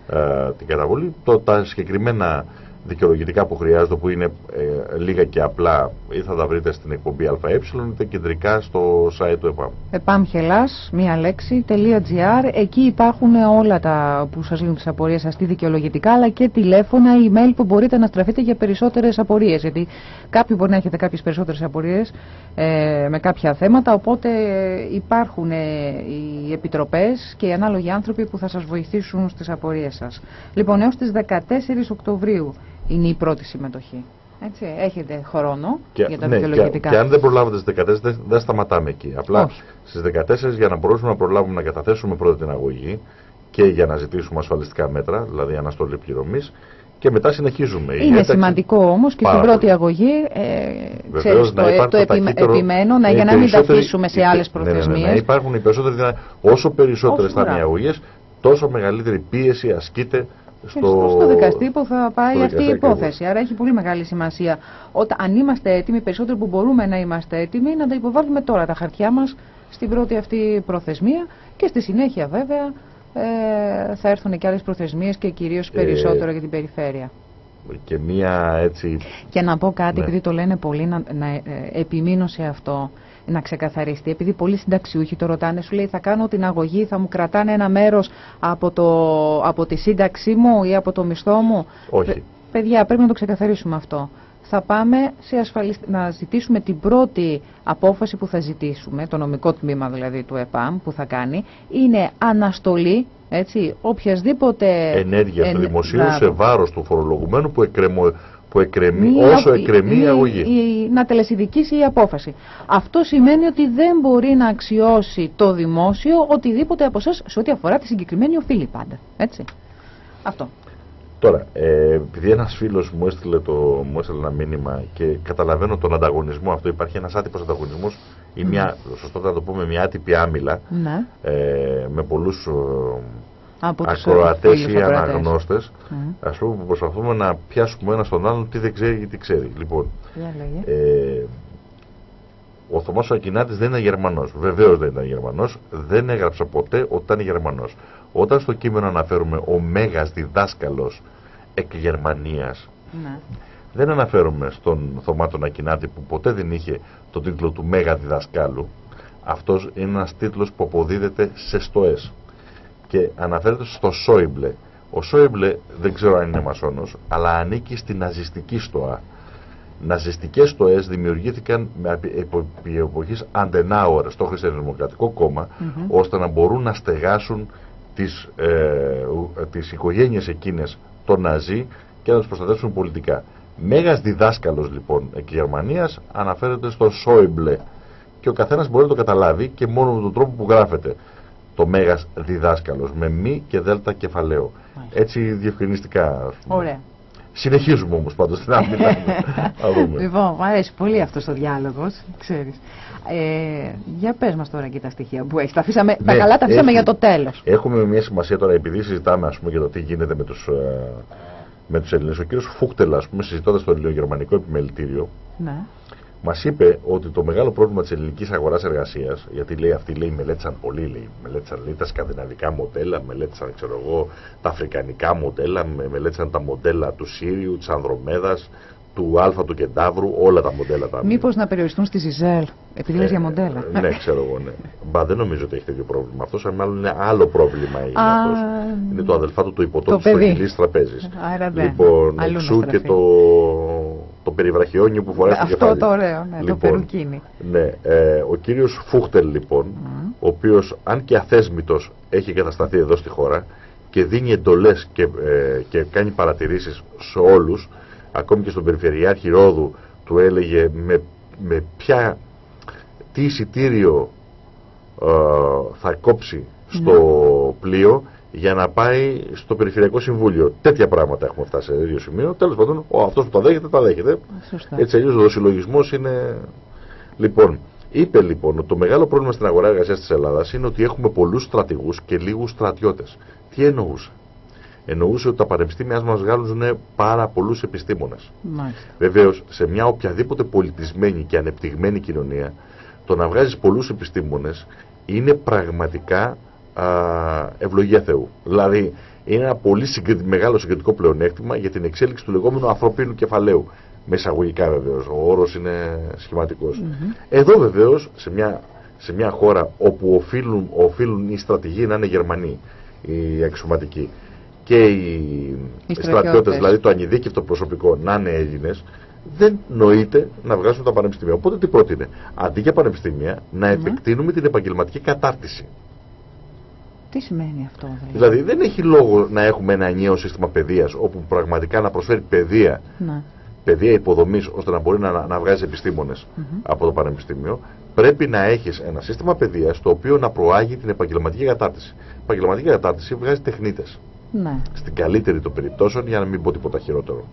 ε, την καταβολή. Το, τα συγκεκριμένα δικαιολογητικά που χρειάζονται που είναι ε, λίγα και απλά ή θα τα βρείτε στην εκπομπή ΑΕ είτε κεντρικά στο site του ΕΠΑΜ. Επάμχελας, μία λέξη, .gr. Εκεί υπάρχουν όλα τα που σας λύνουν τις απορίες σας, τι δικαιολογητικά, αλλά και τηλέφωνα, email που μπορείτε να στραφείτε για περισσότερες απορίες. Γιατί κάποιοι μπορεί να έχετε κάποιες περισσότερες απορίες ε, με κάποια θέματα, οπότε ε, υπάρχουν ε, οι επιτροπές και οι ανάλογοι άνθρωποι που θα σας βοηθήσουν στις απορίες σας. Λοιπόν, έως τις 14 Οκτωβρίου είναι η πρώτη συμμετοχή. Έτσι, έχετε χρόνο για τα ναι, και, δικαιολογητικά. και αν δεν προλάβετε στις 14 δεν, δεν σταματάμε εκεί. Απλά Όχι. στις 14 για να μπορέσουμε να προλάβουμε να καταθέσουμε πρώτα την αγωγή και για να ζητήσουμε ασφαλιστικά μέτρα, δηλαδή αναστολή πληρωμής και μετά συνεχίζουμε. Η Είναι ένταξη- σημαντικό όμως και Πάρα στην πρώτη πολύ. αγωγή, ε, Βεβαίως, ξέρεις, να το, υπάρχει το το επιμέ- ταχύτερο- επιμένω να, οι για να μην τα περισσότεροι- αφήσουμε σε οι- άλλες ναι, ναι, ναι, προθεσμίες. ναι, υπάρχουν οι περισσότεροι δυνα- Όσο περισσότερες Όσο θα είναι οι μπορά. αγωγές, τόσο μεγαλύτερη πίεση ασκείται στο, στο, στο δικαστή που θα πάει στο αυτή η δικαστή, υπόθεση. ακριβώς. Άρα έχει πολύ μεγάλη σημασία. Όταν, αν είμαστε έτοιμοι, περισσότερο που μπορούμε να είμαστε έτοιμοι, να τα υποβάλουμε τώρα τα χαρτιά μας στην πρώτη αυτή προθεσμία και στη συνέχεια βέβαια ε, θα έρθουν και άλλες προθεσμίες και κυρίως Ε, περισσότερο για την περιφέρεια. Και μία έτσι. Και να πω κάτι, Ναι. επειδή το λένε πολύ, να, να ε, επιμείνω σε αυτό, να ξεκαθαριστεί. Επειδή πολλοί συνταξιούχοι το ρωτάνε, σου λέει θα κάνω την αγωγή, θα μου κρατάνε ένα μέρος από, το, από τη σύνταξή μου ή από το μισθό μου; Όχι. Παι- παιδιά, πρέπει να το ξεκαθαρίσουμε αυτό. θα πάμε σε ασφαλισ... να ζητήσουμε την πρώτη απόφαση που θα ζητήσουμε, το νομικό τμήμα δηλαδή του ΕΠΑΜ που θα κάνει, είναι αναστολή έτσι, οποιασδήποτε ενέργειας του εν- δημοσίου Μπράβο. σε βάρος του φορολογουμένου που, εκκρεμω... που εκκρεμεί όσο η- εκκρεμεί η η- αγωγή. η- να τελεσυδικήσει η απόφαση. Αυτό σημαίνει ότι δεν μπορεί να αξιώσει το δημόσιο οτιδήποτε από εσάς σε ό,τι αφορά τη συγκεκριμένη οφείλη πάντα. Έτσι. Αυτό. Τώρα, ε, επειδή ένας φίλος μου, έστειλε το, μου έστειλε ένα μήνυμα και καταλαβαίνω τον ανταγωνισμό αυτό, υπάρχει ένας άτυπος ανταγωνισμός ή μια, σωστότερα να το πούμε, μια άτυπη άμυλα Ναι. ε, με πολλούς Από τους ακροατές φίλους ή ακροατές. αναγνώστες, Μμ. ας πούμε, που προσπαθούμε να πιάσουμε ένα τον άλλον τι δεν ξέρει και τι ξέρει. Λοιπόν, Για λέγε. ε, ο Θωμάς ο Ακινάτης δεν είναι Γερμανός. Βεβαίως δεν ήταν Γερμανός. Δεν έγραψε ποτέ ότι ήταν Γερμανός. Όταν στο κείμενο αναφέρουμε ο Μέγας διδάσκαλος εκ Γερμανίας, Ναι. δεν αναφέρομαι στον Θωμά τον Ακινάτη που ποτέ δεν είχε τον τίτλο του Μέγα διδασκάλου. Αυτός είναι ένας τίτλος που αποδίδεται σε στοές και αναφέρεται στο Σόιμπλε. Ο Σόιμπλε δεν ξέρω αν είναι μασόνος, αλλά ανήκει στην ναζιστική στοά. Ναζιστικές στοές δημιουργήθηκαν με επι- επο- επί εποχής Αντενάουερ στο Χριστιανοδημοκρατικό κόμμα, Μμμ. ώστε να μπορούν να στεγάσουν τις, ε, ου- ε, τις οικογένειες εκείνες των Ναζί και να τους προστατεύσουν πολιτικά. Μέγας διδάσκαλος λοιπόν εκ Γερμανίας αναφέρεται στο Σόιμπλε και ο καθένας μπορεί να το καταλάβει και μόνο με τον τρόπο που γράφεται το Μέγας διδάσκαλος με μη και δέλτα κεφαλαίο. Μάλιστα. Έτσι διευκρινιστικά. ας πούμε. Ωραία. Συνεχίζουμε όμως πάντως την άμυνα. <laughs> Θα δούμε. Λοιπόν, μου αρέσει πολύ αυτός ο διάλογος, ξέρεις. Ε, για πες μας τώρα και τα στοιχεία που έχεις. Τα, αφήσαμε, τα Ναι, καλά τα αφήσαμε έχει. για το τέλος. Έχουμε μια σημασία τώρα, επειδή συζητάμε ας πούμε, για το τι γίνεται με τους, ε, με τους Έλληνες. Ο κύριος Φούκτελ, ας πούμε, συζητώντας το ελληνογερμανικό επιμελητήριο, Ναι. Μας είπε ότι το μεγάλο πρόβλημα της ελληνικής αγοράς εργασίας, γιατί λέει αυτοί λέει, μελέτησαν πολύ, λέει, μελέτησαν λέει, τα σκανδιναβικά μοντέλα, μελέτησαν ξέρω εγώ, τα αφρικανικά μοντέλα, με- μελέτησαν τα μοντέλα του Σύριου, της Ανδρομέδας, του Αλφα του Κεντάβρου, όλα τα μοντέλα τα Μήπως να περιοριστούν στη Ζιζέλ, επειδή λες για μοντέλα. Ε, ναι, ξέρω εγώ, ναι. Μπα, δεν νομίζω ότι έχει τέτοιο πρόβλημα. Αυτό μάλλον είναι άλλο πρόβλημα είναι Α, αυτός. Είναι το αδελφάτο του υποτόπου το στο παιδί. χειλής τραπέζης. Άρα δεν. Λοιπόν, Αλλού να εξού και στραφεί. το, το περιβραχιόνιο που φοράει στο Αυτό κεφάλι. το ωραίο, ναι, το Λοιπόν, περουκίνι. Ναι, ε, ο κύριος Φούχτελ λοιπόν, ο οποίος αν και αθέσμητος έχει κατασταθεί εδώ στη χώρα και δίνει εντολές και, ε, και κάνει παρατηρήσεις σε όλους, ακόμη και στον Περιφερειάρχη Ρόδου του έλεγε με, με ποια, τι εισιτήριο ε, θα κόψει στο πλοίο για να πάει στο Περιφερειακό Συμβούλιο. Τέτοια πράγματα έχουμε φτάσει σε ίδιο σημείο. Τέλος πάντων, ο, αυτός που τα δέχεται, τα δέχεται. Σωστά. Έτσι αλλιώς ο συλλογισμό είναι. Λοιπόν, είπε λοιπόν ότι το μεγάλο πρόβλημα στην αγορά εργασίας της Ελλάδας είναι ότι έχουμε πολλούς στρατηγούς και λίγους στρατιώτες. Τι εννοούσε; Εννοούσε ότι τα πανεπιστήμια μας βγάλουν πάρα πολλούς επιστήμονες. Μάλιστα. Βεβαίως, σε μια οποιαδήποτε πολιτισμένη και ανεπτυγμένη κοινωνία, το να βγάζεις πολλούς επιστήμονες είναι πραγματικά α, ευλογία Θεού. Δηλαδή, είναι ένα πολύ συγκρι- μεγάλο συγκριτικό πλεονέκτημα για την εξέλιξη του λεγόμενου ανθρωπίνου κεφαλαίου. Με εισαγωγικά βεβαίως. Ο όρος είναι σχηματικός. Εδώ βεβαίως, σε μια, σε μια χώρα όπου οφείλουν, οφείλουν οι στρατηγοί να είναι Γερμανοί, οι αξιωματικοί, και οι, Οι στρατιώτες, στρατιώτες. δηλαδή το ανειδίκευτο προσωπικό, να είναι Έλληνες, δεν νοείται να βγάζουν τα πανεπιστήμια. Οπότε τι πρότεινε; Αντί για πανεπιστήμια, να επεκτείνουμε την επαγγελματική κατάρτιση. Τι σημαίνει αυτό δηλαδή; Δηλαδή δεν έχει λόγο να έχουμε ένα ενιαίο σύστημα παιδείας όπου πραγματικά να προσφέρει παιδεία, Ναι. παιδεία υποδομής ώστε να μπορεί να, να βγάζει επιστήμονες από το πανεπιστήμιο. Πρέπει να έχεις ένα σύστημα παιδείας το οποίο να προάγει την επαγγελματική κατάρτιση. Η επαγγελματική κατάρτιση βγάζει τεχνίτες. Ναι. Στην καλύτερη των περιπτώσεων για να μην πω τίποτα χειρότερο.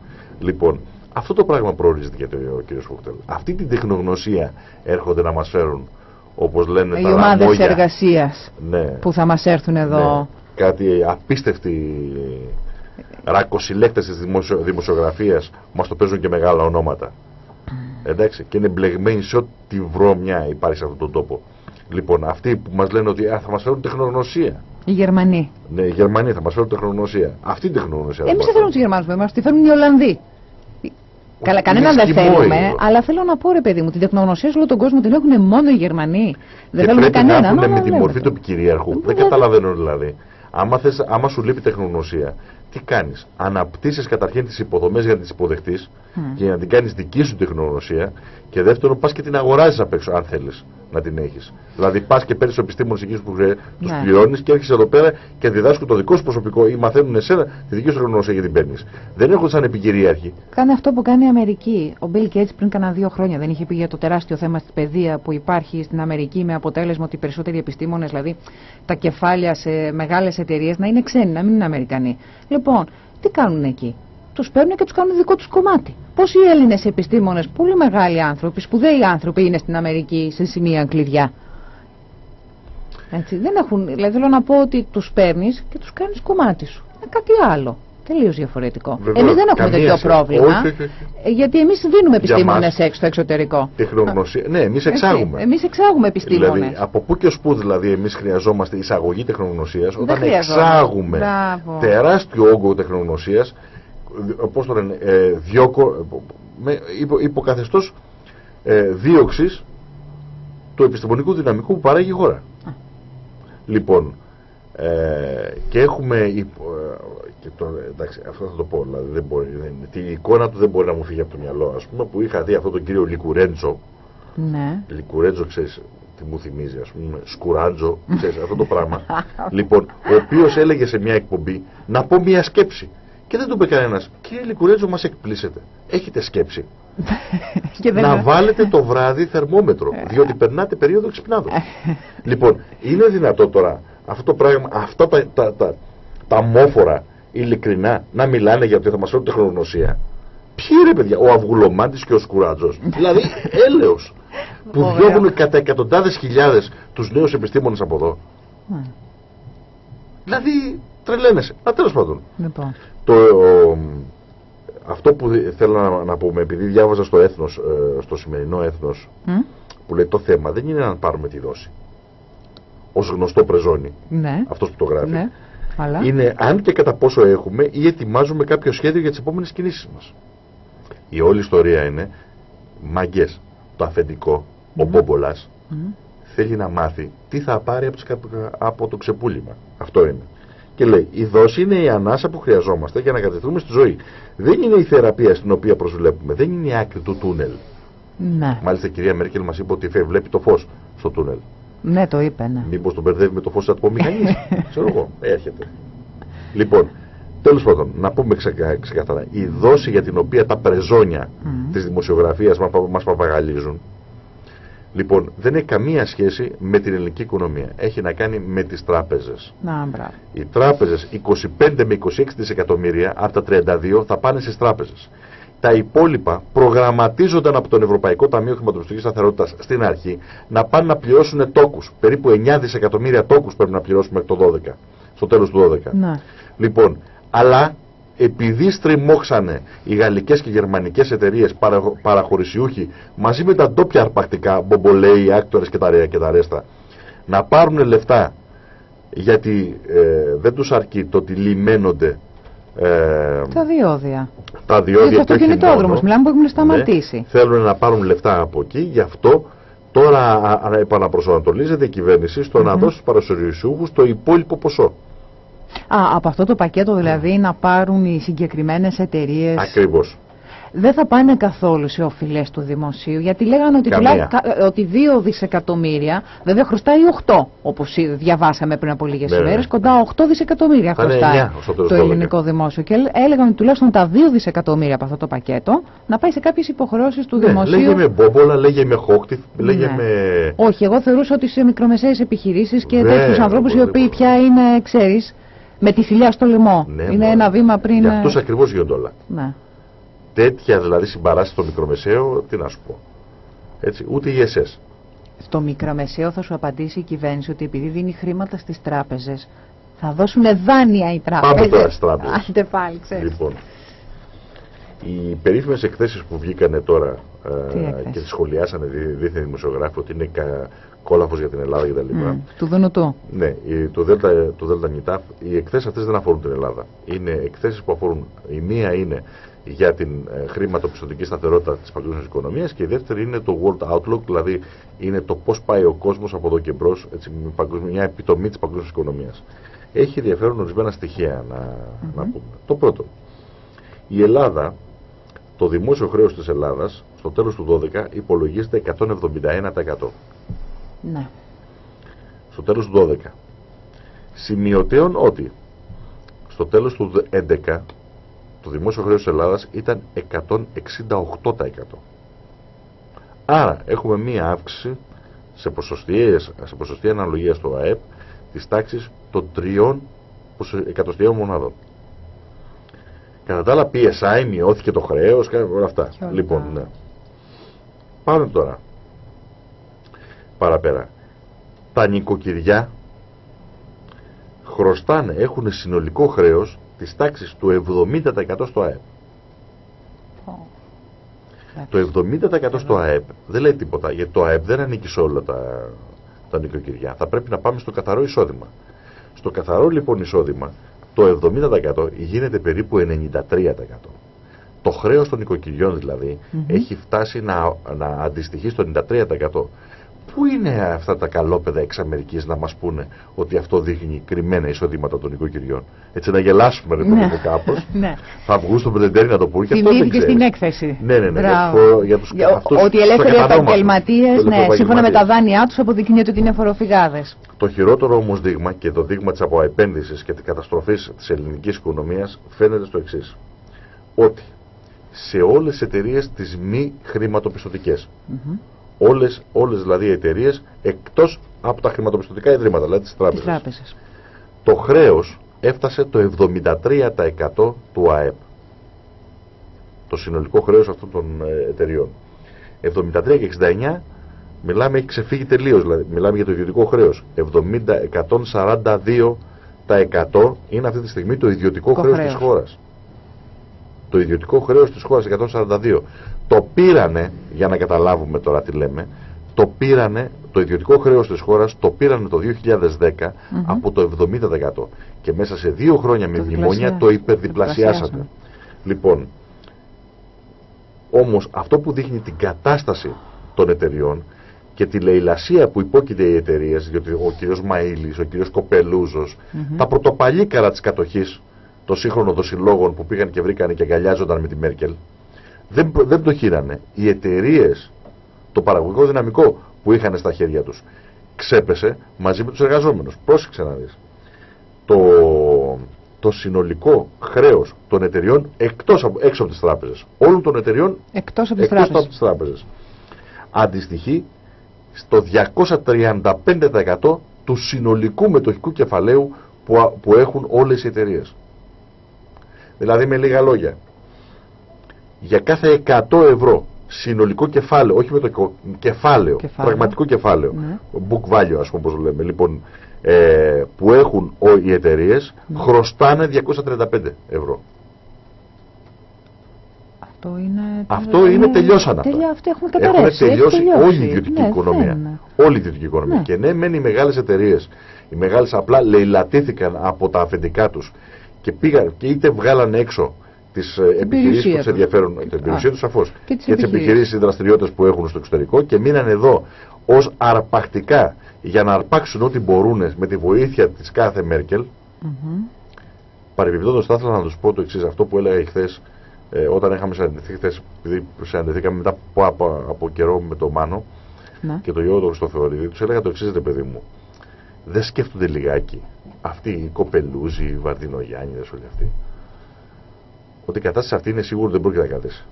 Λοιπόν, αυτό το πράγμα προορίζεται για τον κύριος Φούχτελ. Αυτή την τεχνογνωσία έρχονται να μας φέρουν, όπως λένε Οι τα ομάδες λαμόγια. εργασίας Ναι. που θα μας έρθουν εδώ. Ναι, κάτι απίστευτη ράκοσυλλέκτες της δημοσιο, δημοσιογραφίας μας το παίζουν και μεγάλα ονόματα. Εντάξει, και είναι μπλεγμένοι σε ό,τι βρώμια υπάρχει σε αυτόν τον τόπο. Λοιπόν, αυτοί που μας λένε ότι α, θα μας φέρουν τεχνογνωσία. Οι Γερμανοί. Ναι, οι Γερμανοί θα μας φέρουν τεχνογνωσία. Αυτή την τεχνογνωσία. Εμείς μας δεν θέλουμε τους Γερμανούς με εμάς, τη φέρνουν οι Ολλανδοί. Καλά, είναι κανέναν δεν σκυμόι θέλουμε, εδώ. αλλά θέλω να πω ρε παιδί μου, την τεχνογνωσία σε όλο τον κόσμο την έχουν μόνο οι Γερμανοί. Δεν και θέλουμε πρέπει να κανέναν. έχουν αλλά με τη βλέπετε. μορφή του επικυρίαρχου. Ε, Δεν βέβαια. καταλαβαίνω δηλαδή. Άμα, θες, άμα σου λείπει τεχνογνωσία, τι κάνεις; Αναπτύσσεις καταρχήν τις υποδομές για να τις υποδεχτείς και να την κάνεις δική σου τεχνογνωσία. Και δεύτερον, πας και την αγοράζεις απ' έξω, αν θέλεις να την έχεις. Δηλαδή, πας και παίρνεις επιστήμονες εκεί που τους Ναι. πληρώνεις και έρχεσαι εδώ πέρα και διδάσκουν το δικό σου προσωπικό ή μαθαίνουν εσένα τη δική σου τεχνογνωσία γιατί την παίρνεις. Δεν έχουν σαν επικυρίαρχοι. Κάνει αυτό που κάνει η Αμερική. Ο Bill Gates πριν κάνα δύο χρόνια δεν είχε πει για το τεράστιο θέμα στη παιδεία που υπάρχει στην Αμερική με αποτέλεσμα ότι οι περισσότεροι επιστήμονες, δηλαδή τα κεφάλια σε μεγάλες εταιρείες, να είναι ξένοι, να μην είναι Αμερικανοί. Λοιπόν, τι κάνουν εκεί; Τους παίρνουν και τους κάνουν δικό τους κομμάτι. Πόσοι Έλληνες επιστήμονες, πολύ μεγάλοι άνθρωποι, σπουδαίοι άνθρωποι είναι στην Αμερική σε σημεία κλειδιά. Έτσι, δεν έχουν, δηλαδή θέλω να πω ότι τους παίρνεις και τους κάνεις κομμάτι σου. Είναι κάτι άλλο. Τελείως διαφορετικό. Βεβαίως, Εμείς δεν έχουμε καμία τέτοιο σχέση. πρόβλημα. Όχι, όχι, όχι. ε, Γιατί εμείς δίνουμε Για επιστήμονες μας. έξω στο εξωτερικό. Τεχνογνωσία. Ναι, εμείς εξάγουμε. Εμείς εξάγουμε επιστήμονες. Δηλαδή, από πού και ως πού δηλαδή εμείς χρειαζόμαστε εισαγωγή τεχνογνωσίας όταν χρειαζόμαστε. εξάγουμε Μπράβο. τεράστιο όγκο τεχνογνωσίας, πώς το λένε, ε, διώκο, με υπο, υποκαθεστώς ε, δίωξης του επιστημονικού δυναμικού που παράγει η χώρα. Λοιπόν, ε, και έχουμε. υπο- ε, και το, εντάξει, αυτό θα το πω. Δηλαδή, δεν μπορεί, δεν, την εικόνα του δεν μπορεί να μου φύγει από το μυαλό. Α πούμε, που είχα δει αυτόν τον κύριο Λικουρέντζο, Ναι. Λικουρέτζο, ξέρεις, τι μου θυμίζει, ας πούμε, σκουράντζο, ξέρεις, αυτό το πράγμα. <laughs> λοιπόν, ο οποίος έλεγε σε μια εκπομπή να πω μια σκέψη. Και δεν του είπε κανένας, κύριε Λικουρέτζο, μας εκπλήσετε. Έχετε σκέψη. <laughs> Και δεν- Να βάλετε το βράδυ θερμόμετρο, διότι περνάτε περίοδο ξυπνάδων. <laughs> λοιπόν, είναι δυνατό τώρα αυτό το πράγμα, αυτά τα, τα, τα, τα μόφορα, ειλικρινά, να μιλάνε για ότι θα μας φέρουν τεχνογνωσία. Ποιοι ρε παιδιά, ο Αυγουλομάντης και ο Σκουράτζος. <laughs> δηλαδή, έλεος. που Ωραίο. διώχνουν κατά εκατοντάδες χιλιάδες τους νέους επιστήμονες από εδώ. Ναι. Δηλαδή, τρελαίνεσαι. Α, τέλος πάντων. Λοιπόν. Το, ο, αυτό που δι- θέλω να, να πούμε, επειδή διάβαζα στο έθνος, ε, στο σημερινό έθνος, Μ; που λέει το θέμα δεν είναι να πάρουμε τη δόση. Ως γνωστό πρεζόνι, Ναι. αυτός που το γράφει. Ναι. Αλλά. Είναι αν και κατά πόσο έχουμε ή ετοιμάζουμε κάποιο σχέδιο για τις επόμενες κινήσεις μας. Η όλη ιστορία είναι μαγκές. Το αφεντικό, ο Μπόμπολας, Μ. θέλει να μάθει τι θα πάρει από, τις κα- από το ξεπούλημα. Αυτό είναι. Και λέει, η δόση είναι η ανάσα που χρειαζόμαστε για να κατευθύνουμε στη ζωή. Δεν είναι η θεραπεία στην οποία προσβλέπουμε. Δεν είναι η άκρη του τούνελ. Ναι. Μάλιστα η κυρία Μέρκελ μας είπε ότι φε- βλέπει το φως στο τούνελ. Ναι, το είπε, ναι. Μήπως τον μπερδεύει με το φως της ατμομηχανής; <laughs> Ξέρω εγώ. Έρχεται. Λοιπόν, τέλος πάντων, να πούμε ξεκα- ξεκάθαρα. Η δόση για την οποία τα πρεζόνια Μμ. της δημοσιογραφίας μας, πα- μας παπαγαλίζουν Λοιπόν, δεν έχει καμία σχέση με την ελληνική οικονομία. Έχει να κάνει με τις τράπεζες. Να, μπράβο. Οι τράπεζες 25 με 26 δισεκατομμύρια από τα 32 θα πάνε στις τράπεζες. Τα υπόλοιπα προγραμματίζονταν από τον Ευρωπαϊκό Ταμείο Χρηματοπιστωτικής Σταθερότητας στην αρχή να πάνε να πληρώσουν τόκους. Περίπου 9 δισεκατομμύρια τόκους πρέπει να πληρώσουμε μέχρι το 12. Στο τέλος του 12. Ναι. Λοιπόν, αλλά επειδή στριμώξανε οι γαλλικές και γερμανικές εταιρείες παραχω- παραχωρησιούχοι μαζί με τα ντόπια αρπακτικά, μπομπολέοι, άκτορες και τα, ρε- και τα ρέστα να πάρουν λεφτά γιατί ε, δεν τους αρκεί το ότι λιμένονται ε, Τα διόδια. τα Και διόδια του και όχι αυτοκινητόδρομους, μόνο. μιλάμε που έχουν σταματήσει. Ναι, θέλουν να πάρουν λεφτά από εκεί, γι' αυτό τώρα α, α, επαναπροσανατολίζεται η κυβέρνηση στο να δώσει στους παρασυριουσιούχους το υπόλοιπο ποσό. Α, από αυτό το πακέτο δηλαδή να πάρουν οι συγκεκριμένες εταιρείες Ακριβώς. δεν θα πάνε καθόλου σε οφειλές του δημοσίου γιατί λέγανε ότι, Καμία. τουλάχιστον- κα- ότι 2 δισεκατομμύρια βέβαια χρωστάει 8 όπως ή- διαβάσαμε πριν από λίγες Ναι, ναι. ημέρες κοντά 8 δισεκατομμύρια Θα είναι χρωστάει 9 στο τέλος το του 12. ελληνικό δημόσιο και λέ- έλεγαν ότι τουλάχιστον τα 2 δισεκατομμύρια από αυτό το πακέτο να πάει σε κάποιες υποχρεώσεις του Ναι, δημοσίου λέγε με μπόμπολα, λέγε με χόκτη, λέγε Ναι. με... Όχι, εγώ θεωρούσα ότι σε μικρομεσαίες επιχειρήσεις και Βέβαια, τέτοιους ανθρώπους οι οποίοι οπωσδήποτε. πια είναι, ξέρεις, με τη θηλιά στο λαιμό. Ναι, είναι μωρέ. ένα βήμα πριν... Για ε, αυτούς ακριβώς γίνονται όλα. Ναι. Τέτοια δηλαδή συμπαράσταση στο μικρομεσαίο, τι να σου πω. Έτσι, ούτε η ΕΣΕΣ. Στο μικρομεσαίο θα σου απαντήσει η κυβέρνηση ότι επειδή δίνει χρήματα στις τράπεζες θα δώσουν δάνεια οι τράπεζες. Πάμε τώρα στις τράπεζες. Άντε πάλι, ξέρεις. Λοιπόν, οι περίφημες εκθέσεις που βγήκανε τώρα Τι ε, εκθέσεις; και τις σχολιάσανε δι- δίθεν δημοσιογράφοι ότι είναι κα, κόλαφος για την Ελλάδα κτλ. Μμ, του Δουνουτού. Ναι, η- το Δέλτα, το Δέλτα Νιτάφ, οι εκθέσεις αυτές δεν αφορούν την Ελλάδα. Είναι εκθέσεις που αφορούν, η μία είναι για την ε, χρηματοπιστωτική σταθερότητα της παγκόσμιας οικονομίας και η δεύτερη είναι το World Outlook, δηλαδή είναι το πώς πάει ο κόσμος από εδώ και μπρος, έτσι, με παγκόσμια- μια επιτομή της παγκόσμιας οικονομίας. έχει ενδιαφέρον ορισμένα στοιχεία να, να πούμε. Το πρώτο, η Ελλάδα, το δημόσιο χρέος της Ελλάδας, στο τέλος του 12 υπολογίζεται 171%. Ναι. Στο τέλος του 12. Σημειωτέων ότι στο τέλος του 11 το δημόσιο χρέος της Ελλάδας ήταν 168%. Άρα έχουμε μία αύξηση σε ποσοστιαίες, σε ποσοστία αναλογίας στο ΑΕΠ της τάξης των τριών εκατοστιαίων μονάδων. Κατά τα άλλα PSI μειώθηκε το χρέος και όλα αυτά. Λοιπόν, ναι. Πάμε τώρα. Παραπέρα. Τα νοικοκυριά χρωστάνε, έχουν συνολικό χρέος της τάξης του 70% στο ΑΕΠ. Το 70% στο ΑΕΠ δεν λέει τίποτα, γιατί το ΑΕΠ δεν ανήκει σε όλα τα, τα νοικοκυριά. Θα πρέπει να πάμε στο καθαρό εισόδημα. Στο καθαρό λοιπόν εισόδημα, το 70% γίνεται περίπου 93%. Το χρέος των νοικοκυριών δηλαδή έχει φτάσει να, να αντιστοιχεί στο 93%. Πού είναι αυτά τα καλόπαιδα εξ Αμερικής να μας πούνε ότι αυτό δείχνει κρυμμένα εισοδήματα των οικοκυριών; Έτσι να γελάσουμε ρε ναι. κάπως. <laughs> ναι. Θα βγουν στον Πρετεντέρη να το πούν και αυτό δεν και στην έκθεση. Ναι, ναι, ναι. Για, τους, για, αυτούς, ότι οι ελεύθεροι επαγγελματίες, ναι, σύμφωνα με τα δάνειά τους, αποδεικνύεται ότι είναι φοροφυγάδες. Το χειρότερο όμως δείγμα και το δείγμα της αποεπένδυσης και της καταστροφής της ελληνικής οικονομίας φαίνεται στο εξής. Ότι σε όλες τις εταιρείες τις μη χρηματοπιστωτικές όλες, όλες δηλαδή οι εταιρείες εκτός από τα χρηματοπιστωτικά ιδρύματα, δηλαδή τις τράπεζες. τράπεζες. Το χρέος έφτασε το 73% του ΑΕΠ. Το συνολικό χρέος αυτών των ε, εταιριών. 73 και 69 μιλάμε έχει ξεφύγει τελείως, δηλαδή μιλάμε για το ιδιωτικό χρέος. 142% είναι αυτή τη στιγμή το ιδιωτικό χρέος, χρέος της χώρας. Το ιδιωτικό χρέος της χώρας 142 το πήρανε, για να καταλάβουμε τώρα τι λέμε, το πήρανε, το ιδιωτικό χρέος της χώρας το πήρανε το 2010 από το 70% και μέσα σε δύο χρόνια με μνημόνια το υπερδιπλασιάσατε. Λοιπόν, όμως αυτό που δείχνει την κατάσταση των εταιριών και τη λαιλασία που υπόκειται οι εταιρείες, γιατί ο κ. Μαΐλης, ο κ. Κοπελούζος, τα πρωτοπαλίκαρα της κατοχής των σύγχρονων συλλόγων που πήγαν και βρήκαν και αγκαλιάζονταν με τη Μέρκελ, δεν, δεν το χείρανε. Οι εταιρείες, το παραγωγικό δυναμικό που είχαν στα χέρια τους ξέπεσε μαζί με τους εργαζόμενους. Πρόσεξε να δεις. Το, το συνολικό χρέος των εταιριών εκτός από, έξω από τις τράπεζες. Όλων των εταιριών εκτός από τις, εκτός τράπεζες. Από τις τράπεζες. Αντιστοιχεί στο 235% του συνολικού μετοχικού κεφαλαίου που, που έχουν όλες οι εταιρείες. Δηλαδή με λίγα λόγια, για κάθε 100 ευρώ συνολικό κεφάλαιο, όχι με το κεφάλαιο, πραγματικό κεφάλαιο, ναι. book value ας πούμε όπως λέμε, λοιπόν, ε, που έχουν οι εταιρείες ναι. χρωστάνε 235 ευρώ. Αυτό είναι, αυτό είναι, τελειώσαν αυτά. Τελειά, αυτό έχουν καταρρεύσει. Έχουν τελειώσει, όλη η ιδιωτική ναι, οικονομία. Όλη η ιδιωτική οικονομία. Ναι. Και ναι, μένει οι μεγάλες εταιρείες, οι μεγάλες απλά λαιλατήθηκαν από τα αφεντικά τους και πήγαν και είτε βγάλαν έξω τις ε, επιχειρήσεις που τους ενδιαφέρουν, την περιουσία τους σαφώς, και τις επιχειρήσεις, οι δραστηριότητες που έχουν στο εξωτερικό και μείναν εδώ ως αρπακτικά για να αρπάξουν ό,τι μπορούν με τη βοήθεια της κάθε Μέρκελ. Mm -hmm. θα ήθελα να τους πω το εξής, αυτό που έλεγα χθες ε, όταν είχαμε συναντηθεί χθες, επειδή συναντηθήκαμε μετά από, από, από καιρό με τον Μάνο ναι. και τον Γιώργο Χριστοφορίδη, τους έλεγα το εξής, ρε παιδί μου. Δεν σκέφτονται λιγάκι αυτοί οι κοπελούζοι, οι Βαρδινογιάννηδε, όλοι αυτοί ότι η κατάσταση αυτή είναι σίγουρο δεν πρόκειται να κρατήσει.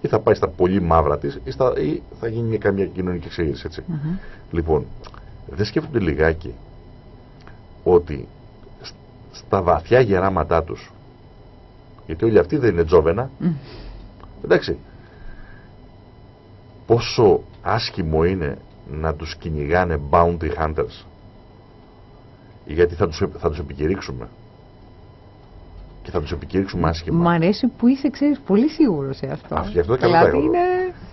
Ή θα πάει στα πολύ μαύρα της, ή, ή, θα γίνει μια καμία κοινωνική εξήγηση. Έτσι. Mm Λοιπόν, δεν σκέφτονται λιγάκι ότι στα βαθιά γεράματά τους, γιατί όλοι αυτοί δεν είναι τζόβενα, mm. εντάξει, πόσο άσχημο είναι να τους κυνηγάνε bounty hunters γιατί θα τους, θα τους επικηρύξουμε και θα τους επικήρυξουμε άσχημα. Μ' αρέσει που είσαι, ξέρεις, πολύ σίγουρος σε αυτό. Αυτό, αυτό καλά δηλαδή, είναι...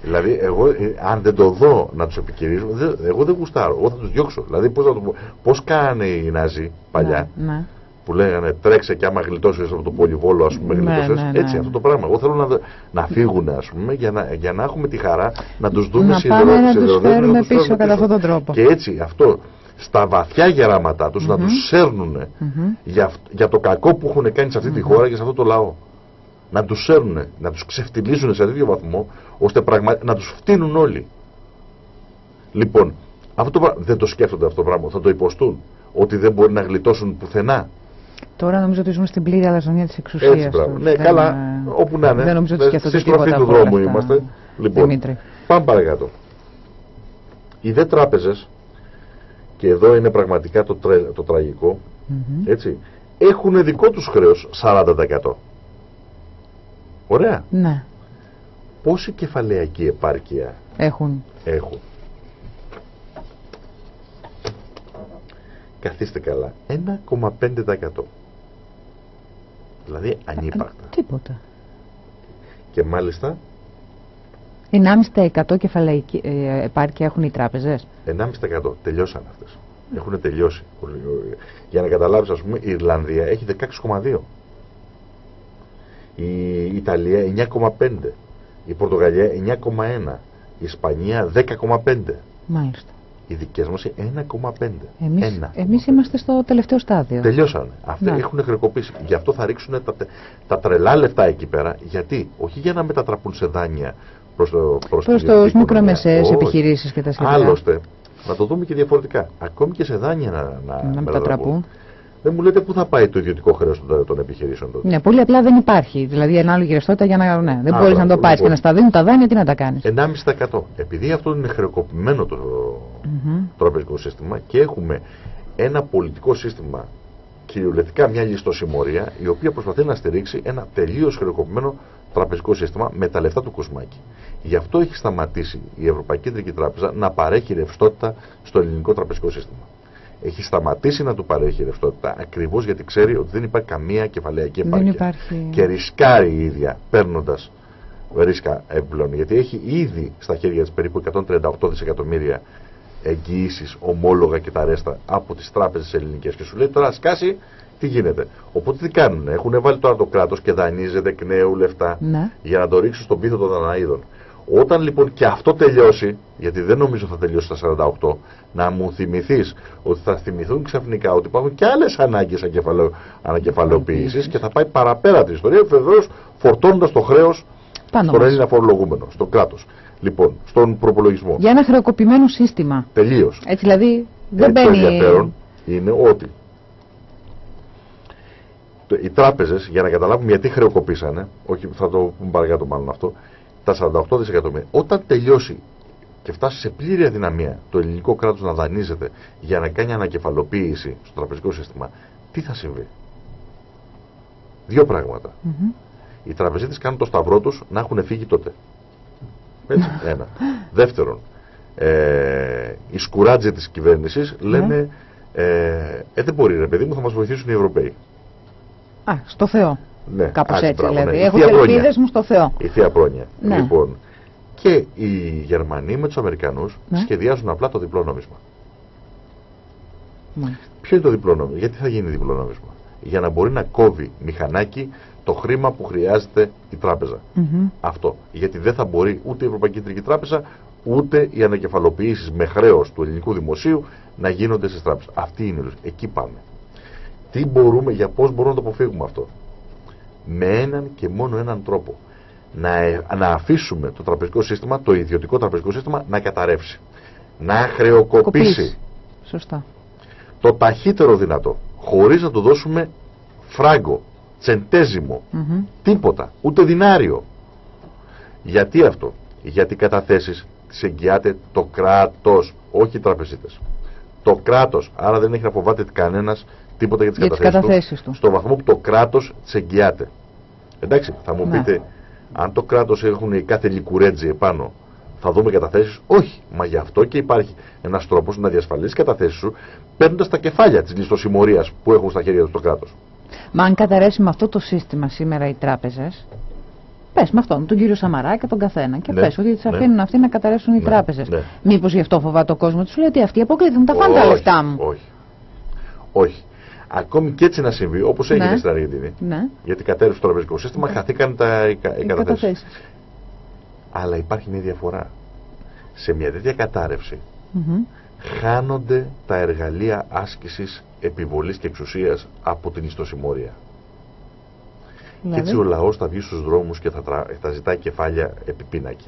δηλαδή, εγώ, ε, αν δεν το δω να τους επικηρύσουμε, εγώ δεν γουστάρω. Εγώ θα τους διώξω. Δηλαδή, πώς πώς κάνανε οι Ναζί παλιά. Ναι, ναι. Που λέγανε τρέξε και άμα γλιτώσεις από το πολυβόλο, ας πούμε, ναι, γλιτώσεις. Ναι, έτσι, ναι. αυτό το πράγμα. Εγώ θέλω να, να φύγουν, ας πούμε, για να, για να έχουμε τη χαρά να τους δούμε συνδεδεμένου. Να πάμε να τους φέρουμε πίσω κατά αυτόν τον τρόπο. Και έτσι, αυτό στα βαθιά γεράματά τους να τους σέρνουν για, για το κακό που έχουν κάνει σε αυτή τη χώρα και σε αυτό το λαό. Να τους σέρνουν, να τους ξεφτυλίζουν σε τέτοιο βαθμό ώστε πραγμα... να τους φτύνουν όλοι. Λοιπόν, αυτό το δεν το σκέφτονται αυτό το πράγμα, θα το υποστούν. Ότι δεν μπορεί να γλιτώσουν πουθενά. Τώρα νομίζω ότι ζούμε στην πλήρη αλαζονία της εξουσίας. Έτσι, πράγμα. Ναι, καλά, όπου να είναι. Δεν νομίζω ότι σκέφτονται Στη στροφή του δρόμου είμαστε. Λοιπόν, Δημήτρη. πάμε παρακάτω. Οι δε τράπεζες, και εδώ είναι πραγματικά το, τρε, το τραγικο έτσι, έχουν δικό τους χρέος 40%. Ωραία. Ναι, Πόση κεφαλαιακή επάρκεια έχουν. έχουν; Καθίστε καλά. 1,5%. Δηλαδή ανύπαρκτα. Τίποτα. Και μάλιστα 1,5% κεφαλαϊκή ε, επάρκεια έχουν οι τράπεζες. 1,5%. Τελειώσαν αυτές. Έχουν τελειώσει. Για να καταλάβεις ας πούμε η Ιρλανδία έχει 16,2. Η Ιταλία 9,5. Η Πορτογαλία 9,1. Η Ισπανία 10,5. Μάλιστα. Οι δικές μας 1,5. Εμείς, Ένα. εμείς είμαστε στο τελευταίο στάδιο. Τελειώσανε. Αυτοί Ναι. έχουν χρεοκοπήσει. Γι' αυτό θα ρίξουν τα, τε- τα τρελά λεφτά εκεί πέρα. Γιατί, όχι για να μετατραπούν σε δάνεια προς, το, προς, Προς την τους ιδιωτική μικρομεσαίες οικονομία. Όχι. επιχειρήσεις και τα σχετικά. Άλλωστε, να το δούμε και διαφορετικά. Ακόμη και σε δάνεια να, να, Να μετατραπούν. Δεν μου λέτε πού θα πάει το ιδιωτικό χρέος των, των επιχειρήσεων τότε. Ναι, πολύ απλά δεν υπάρχει. Δηλαδή, ανάλογη ρευστότητα για να. Ναι, δεν Α, μπορείς να το μπράβο, πάρεις και λοιπόν. να στα δίνουν τα δάνεια, τι να τα κάνεις. 1,5%. Επειδή αυτό είναι χρεοκοπημένο το τραπεζικό σύστημα και έχουμε ένα πολιτικό σύστημα κυριολεκτικά μια ληστοσημωρία η οποία προσπαθεί να στηρίξει ένα τελείως χρεοκοπημένο τραπεζικό σύστημα με τα λεφτά του Κουσμάκη. Γι' αυτό έχει σταματήσει η Ευρωπαϊκή Κεντρική Τράπεζα να παρέχει ρευστότητα στο ελληνικό τραπεζικό σύστημα. Έχει σταματήσει να του παρέχει ρευστότητα ακριβώς γιατί ξέρει ότι δεν υπάρχει καμία κεφαλαϊκή Δεν επάρκεια. υπάρχει. Και ρισκάρει η ίδια παίρνοντας ρίσκα επιπλέον. Γιατί έχει ήδη στα χέρια της περίπου 138 δισεκατομμύρια εγγυήσεις, ομόλογα και τα ρέστα από τις τράπεζες ελληνικές. Και σου λέει τώρα σκάσει τι γίνεται; Οπότε τι κάνουν, έχουν βάλει τώρα το κράτος και δανείζεται εκ νέου λεφτά Ναι. για να το ρίξουν στον πίθο των Δαναίδων. Όταν λοιπόν και αυτό τελειώσει, γιατί δεν νομίζω θα τελειώσει στα 48, να μου θυμηθείς ότι θα θυμηθούν ξαφνικά ότι υπάρχουν και άλλες ανάγκες ανακεφαλαιοποίησης και θα πάει παραπέρα την ιστορία, βεβαίως φορτώνοντας το χρέος Πάνω στον μας. Έλληνα φορολογούμενο, στον κράτος. Λοιπόν, στον προπολογισμό. Για ένα χρεοκοπημένο σύστημα. Τελείως. Έτσι δηλαδή δεν το μπαίνει. ενδιαφέρον είναι ότι το- οι τράπεζες, για να καταλάβουμε γιατί χρεοκοπήσανε, όχι θα το πούμε παρακάτω μάλλον αυτό, τα 48 δισεκατομμύρια, όταν τελειώσει και φτάσει σε πλήρη αδυναμία το ελληνικό κράτος να δανείζεται για να κάνει ανακεφαλοποίηση στο τραπεζικό σύστημα, τι θα συμβεί; Δύο πράγματα. Μμμ. Οι τραπεζίτες κάνουν το σταυρό τους να έχουν φύγει τότε. Έτσι, <laughs> ένα. Δεύτερον, ε, οι σκουράτζοι της κυβέρνησης λένε ε, ε, δεν μπορεί ρε παιδί μου, θα μας βοηθήσουν οι Ευρωπαίοι. Α, στο Θεό. Ναι, Κάπως άντε, έτσι μπράβο, δηλαδή. ναι. Η Έχω θεία τι πρόνοια. ελπίδες μου στο Θεό. Η θεία πρόνοια. Ναι. Λοιπόν, και οι Γερμανοί με τους Αμερικανούς Ναι. σχεδιάζουν απλά το διπλό νόμισμα. Μάλιστα. Ποιο είναι το διπλό νόμισμα, γιατί θα γίνει διπλό νόμισμα; Για να μπορεί να κόβει μηχανάκι το χρήμα που χρειάζεται η τράπεζα. Μμμ. Αυτό. Γιατί δεν θα μπορεί ούτε η Ευρωπαϊκή Κεντρική Τράπεζα ούτε οι ανακεφαλοποιήσεις με χρέος του ελληνικού δημοσίου να γίνονται στις τράπεζες. Αυτή είναι η λογική. Εκεί πάμε. Τι μπορούμε, για πώς μπορούμε να το αποφύγουμε αυτό. Με έναν και μόνο έναν τρόπο. Να, ε- να αφήσουμε το τραπεζικό σύστημα, το ιδιωτικό τραπεζικό σύστημα να καταρρεύσει. Να χρεοκοπήσει Κοπήσει. Σωστά. το ταχύτερο δυνατό. Χωρίς να του δώσουμε φράγκο, τσεντέζιμο, Μμμ. Τίποτα. Ούτε δινάριο. Γιατί αυτό; Γιατί οι καταθέσεις τις εγγυάται το κράτος, όχι οι τραπεζίτες. Το κράτος. Άρα δεν έχει να φοβάται κανένας τίποτα για τις Για τις καταθέσεις, καταθέσεις τους. Στο βαθμό που το κράτος τις εγγυάται. Εντάξει, θα μου Ναι. πείτε, αν το κράτος έχουν κάθε λικουρέτζι επάνω, θα δούμε καταθέσεις; Όχι. Μα γι' αυτό και υπάρχει ένας τρόπος να διασφαλίσεις καταθέσεις σου, παίρνοντας τα κεφάλια της ληστοσημωρίας που έχουν στα χέρια τους το κράτος. Μα αν καταρρεύσει με αυτό το σύστημα σήμερα οι τράπεζες. Πες με αυτόν, τον κύριο Σαμαρά και τον καθένα. Και Ναι, πες ότι τις ναι. αφήνουν αυτοί να καταρρεύσουν οι Ναι, τράπεζες. ναι. Μήπως γι' αυτό φοβάται ο κόσμος, τους λέει ότι αυτοί αποκλείουν, τα φάνε τα Όχι, λεφτά μου. Όχι. Όχι. Ακόμη και έτσι να συμβεί, όπως έγινε Ναι. στην Αργεντινή, Ναι, γιατί κατέρευσε το τραπεζικό σύστημα, χαθήκαν τα οι κα- οι οι καταθέσεις. καταθέσεις. Αλλά υπάρχει μια διαφορά. Σε μια τέτοια κατάρρευση χάνονται τα εργαλεία άσκησης επιβολής και εξουσίας από την ιστοσημόρια. Και έτσι ο λαός θα βγει στους δρόμους και θα, τρα... θα ζητάει κεφάλια επιπίνακε.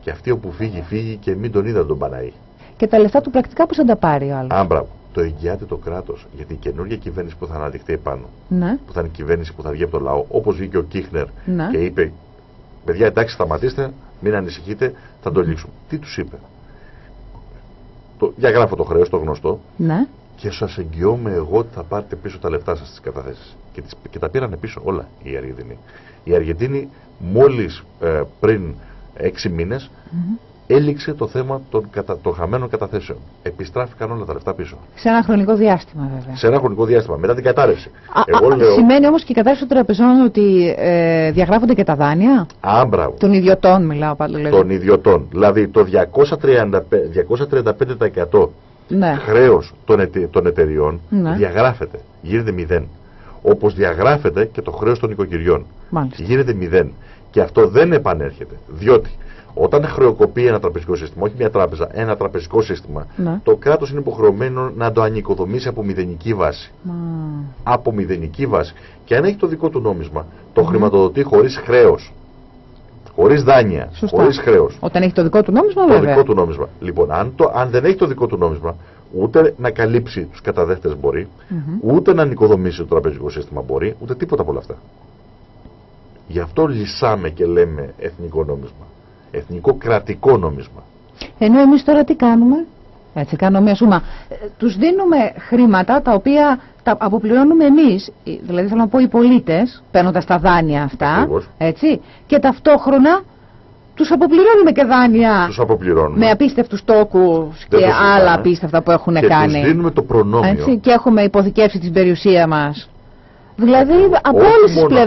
Και αυτή όπου φύγει, φύγει και μην τον είδα τον Παναή. Και τα λεφτά του πρακτικά που θα τα πάρει ο άλλος; Άμπρα, το εγγυάται το κράτος. Γιατί η καινούργια κυβέρνηση που θα αναδειχθεί επάνω, Ναι. που θα είναι η κυβέρνηση που θα βγει από το λαό, όπως βγήκε ο Κίχνερ Ναι. και είπε, παιδιά εντάξει σταματήστε, μην ανησυχείτε, θα το λύσουμε. Τι τους είπε; Το, για γράφω το χρέος, το γνωστό, Ναι. και σας εγγυώμαι εγώ ότι θα πάρετε πίσω τα λεφτά σας στις καταθέσεις. Και, τις, και τα πήρανε πίσω όλα οι Αργεντινοί. Οι Αργεντινοί μόλις ε, πριν έξι μήνες έληξε το θέμα των, κατα, των χαμένων καταθέσεων. Επιστράφηκαν όλα τα λεφτά πίσω. Σε ένα χρονικό διάστημα βέβαια. Σε ένα χρονικό διάστημα, μετά την κατάρρευση. Α, Εγώ α, λέω, Σημαίνει όμως και η κατάσταση των τραπεζών ότι ε, διαγράφονται και τα δάνεια; Άμπραβο, των ιδιωτών μιλάω πάντως. δηλαδή. των ιδιωτών. Δηλαδή το 235, 235% Ναι. χρέος των, εται, των εταιριών Ναι. διαγράφεται, γίνεται μηδέν. Όπως διαγράφεται και το χρέος των οικοκυριών. Μάλιστα. γίνεται μηδέν. Και αυτό δεν επανέρχεται. Διότι όταν χρεοκοπεί ένα τραπεζικό σύστημα, όχι μια τράπεζα, ένα τραπεζικό σύστημα, Ναι. το κράτος είναι υποχρεωμένο να το ανοικοδομήσει από μηδενική βάση. Μα... Από μηδενική βάση. Και αν έχει το δικό του νόμισμα, το χρηματοδοτεί χωρίς χρέος. Χωρίς δάνεια. Σωστά. Χωρίς χρέος. Όταν έχει το δικό του νόμισμα Το βέβαια. δικό του νόμισμα. Λοιπόν, αν, το, αν δεν έχει το δικό του νόμισμα, ούτε να καλύψει τους καταδέχτες μπορεί, ούτε να ανοικοδομήσει το τραπεζικό σύστημα μπορεί, ούτε τίποτα από όλα αυτά. Γι' αυτό λυσάμε και λέμε εθνικό νόμισμα. Εθνικό κρατικό νόμισμα. Ενώ εμείς τώρα τι κάνουμε; Έτσι κάνουμε μια σούμα. Ε, τους δίνουμε χρήματα τα οποία τα αποπληρώνουμε εμείς, ε, δηλαδή θέλω να πω οι πολίτες, παίρνοντας τα δάνεια αυτά, Ακριβώς. έτσι, και ταυτόχρονα τους αποπληρώνουμε και δάνεια Τους αποπληρώνουμε. με απίστευτους τόκους Δεν και το συζητάμε. άλλα απίστευτα που έχουν και κάνει. τους δίνουμε το προνόμιο. Έτσι, και έχουμε υποθηκεύσει την περιουσία μας. Δηλαδή Ακριβώς. από Όχι όλες τις μόνο αυτό.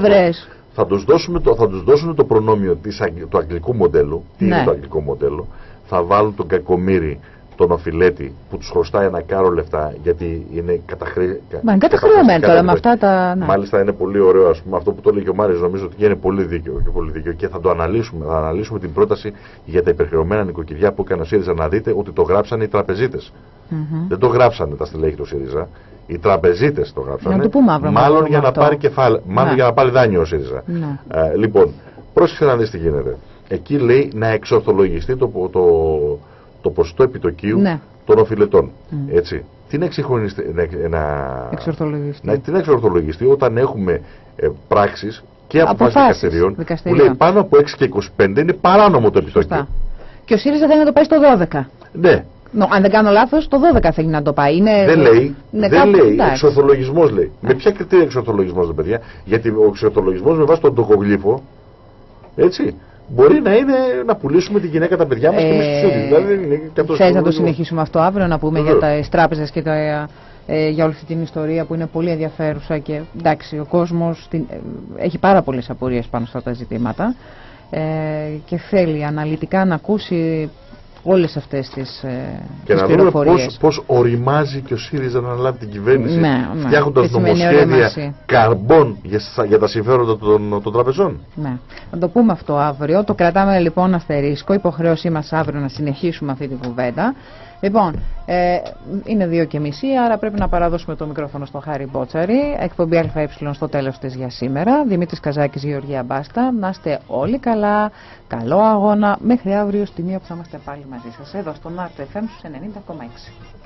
Πλευρές. Θα τους, δώσουμε το, θα τους δώσουν το προνόμιο της, αγγ- του αγγλικού μοντέλου. Τι Ναι. είναι το αγγλικό μοντέλο; Θα βάλουν τον κακομύρι, τον οφειλέτη που τους χρωστάει ένα κάρο λεφτά γιατί είναι καταχρή... Μα είναι καταχρεωμένο τώρα με αυτά τα... ναι. Μάλιστα είναι πολύ ωραίο ας πούμε, αυτό που το λέει και ο Μάριος νομίζω ότι είναι πολύ δίκαιο και, πολύ δίκαιο και θα το αναλύσουμε. Θα αναλύσουμε την πρόταση για τα υπερχρεωμένα νοικοκυριά που έκανε ο ΣΥΡΙΖΑ να δείτε ότι το γράψανε οι τραπεζίτες. Μμμ. Δεν το γράψανε τα στελέχη του ΣΥΡΙΖΑ. Οι τραπεζίτες το γράψανε. Να το πούμε αύριο μάλλον μάλλον για να αυτό. πάρει κεφάλαιο. Μάλλον Ναι. για να πάρει δάνειο ο ΣΥΡΙΖΑ. Ναι. Ε, λοιπόν, πρόσεξε να δεις τι γίνεται. Εκεί λέει να εξορθολογιστεί το, πο- το, το ποσοστό επιτοκίου Ναι. των οφειλετών. Μμ. Έτσι. Τι να εξυγχρονιστεί, να, να, Εξορθολογιστεί. να, τι να εξορθολογιστεί όταν έχουμε ε, πράξεις και αποφάσεις Αποφάσεις δικαστηριών, δικαστηρίων. που λέει πάνω από 6 και 25 είναι παράνομο το επιτόκιο. Σωστά. Και ο ΣΥΡΙΖΑ θέλει να το πάει στο 12. Ναι, Νο, αν δεν κάνω λάθος, το 12 θέλει να το πάει. Είναι, Δεν λέει, είναι δεν κάπου- λέει, εντάξει. εξορθολογισμός λέει. Με ποια κριτήρια εξορθολογισμός, δε παιδιά; Γιατί ο εξορθολογισμός με βάση τον τοκογλύφο, έτσι, μπορεί να είναι να πουλήσουμε τη γυναίκα τα παιδιά μας και εμείς τους ίδιους. Δηλαδή δεν είναι και αυτός Θες να το εξορθολογισμός. συνεχίσουμε αυτό αύριο να πούμε Βεβαίως. για τα τράπεζες και τα, ε, για όλη αυτή την ιστορία που είναι πολύ ενδιαφέρουσα και εντάξει ο κόσμος την- ε, έχει πάρα πολλές απορίες πάνω σε αυτά τα ζητήματα ε, και θέλει αναλυτικά να ακούσει όλες αυτές τις, ε, Και τις να δούμε πληροφορίες. πώς, πώς οριμάζει και ο ΣΥΡΙΖΑ να λάβει την κυβέρνηση Ναι, ναι. φτιάχνοντας Τι σημαίνει νομοσχέδια ορίμαση. καρμπών για, σα- για τα συμφέροντα των, των τραπεζών. Ναι. Να το πούμε αυτό αύριο. Το κρατάμε λοιπόν αστερίσκο. Υποχρέωσή μας αύριο να συνεχίσουμε αυτή τη κουβέντα. Λοιπόν, ε, είναι δύο και μισή, άρα πρέπει να παραδώσουμε το μικρόφωνο στον Χάρη Μπότσαρη. Εκπομπή ΑΕ στο τέλος της για σήμερα. Δημήτρης Καζάκης, Γεωργία Μπάστα. Να είστε όλοι καλά. Καλό αγώνα. Μέχρι αύριο στη μία που θα είμαστε πάλι μαζί σας. Εδώ στο Nart FM στους 90,6.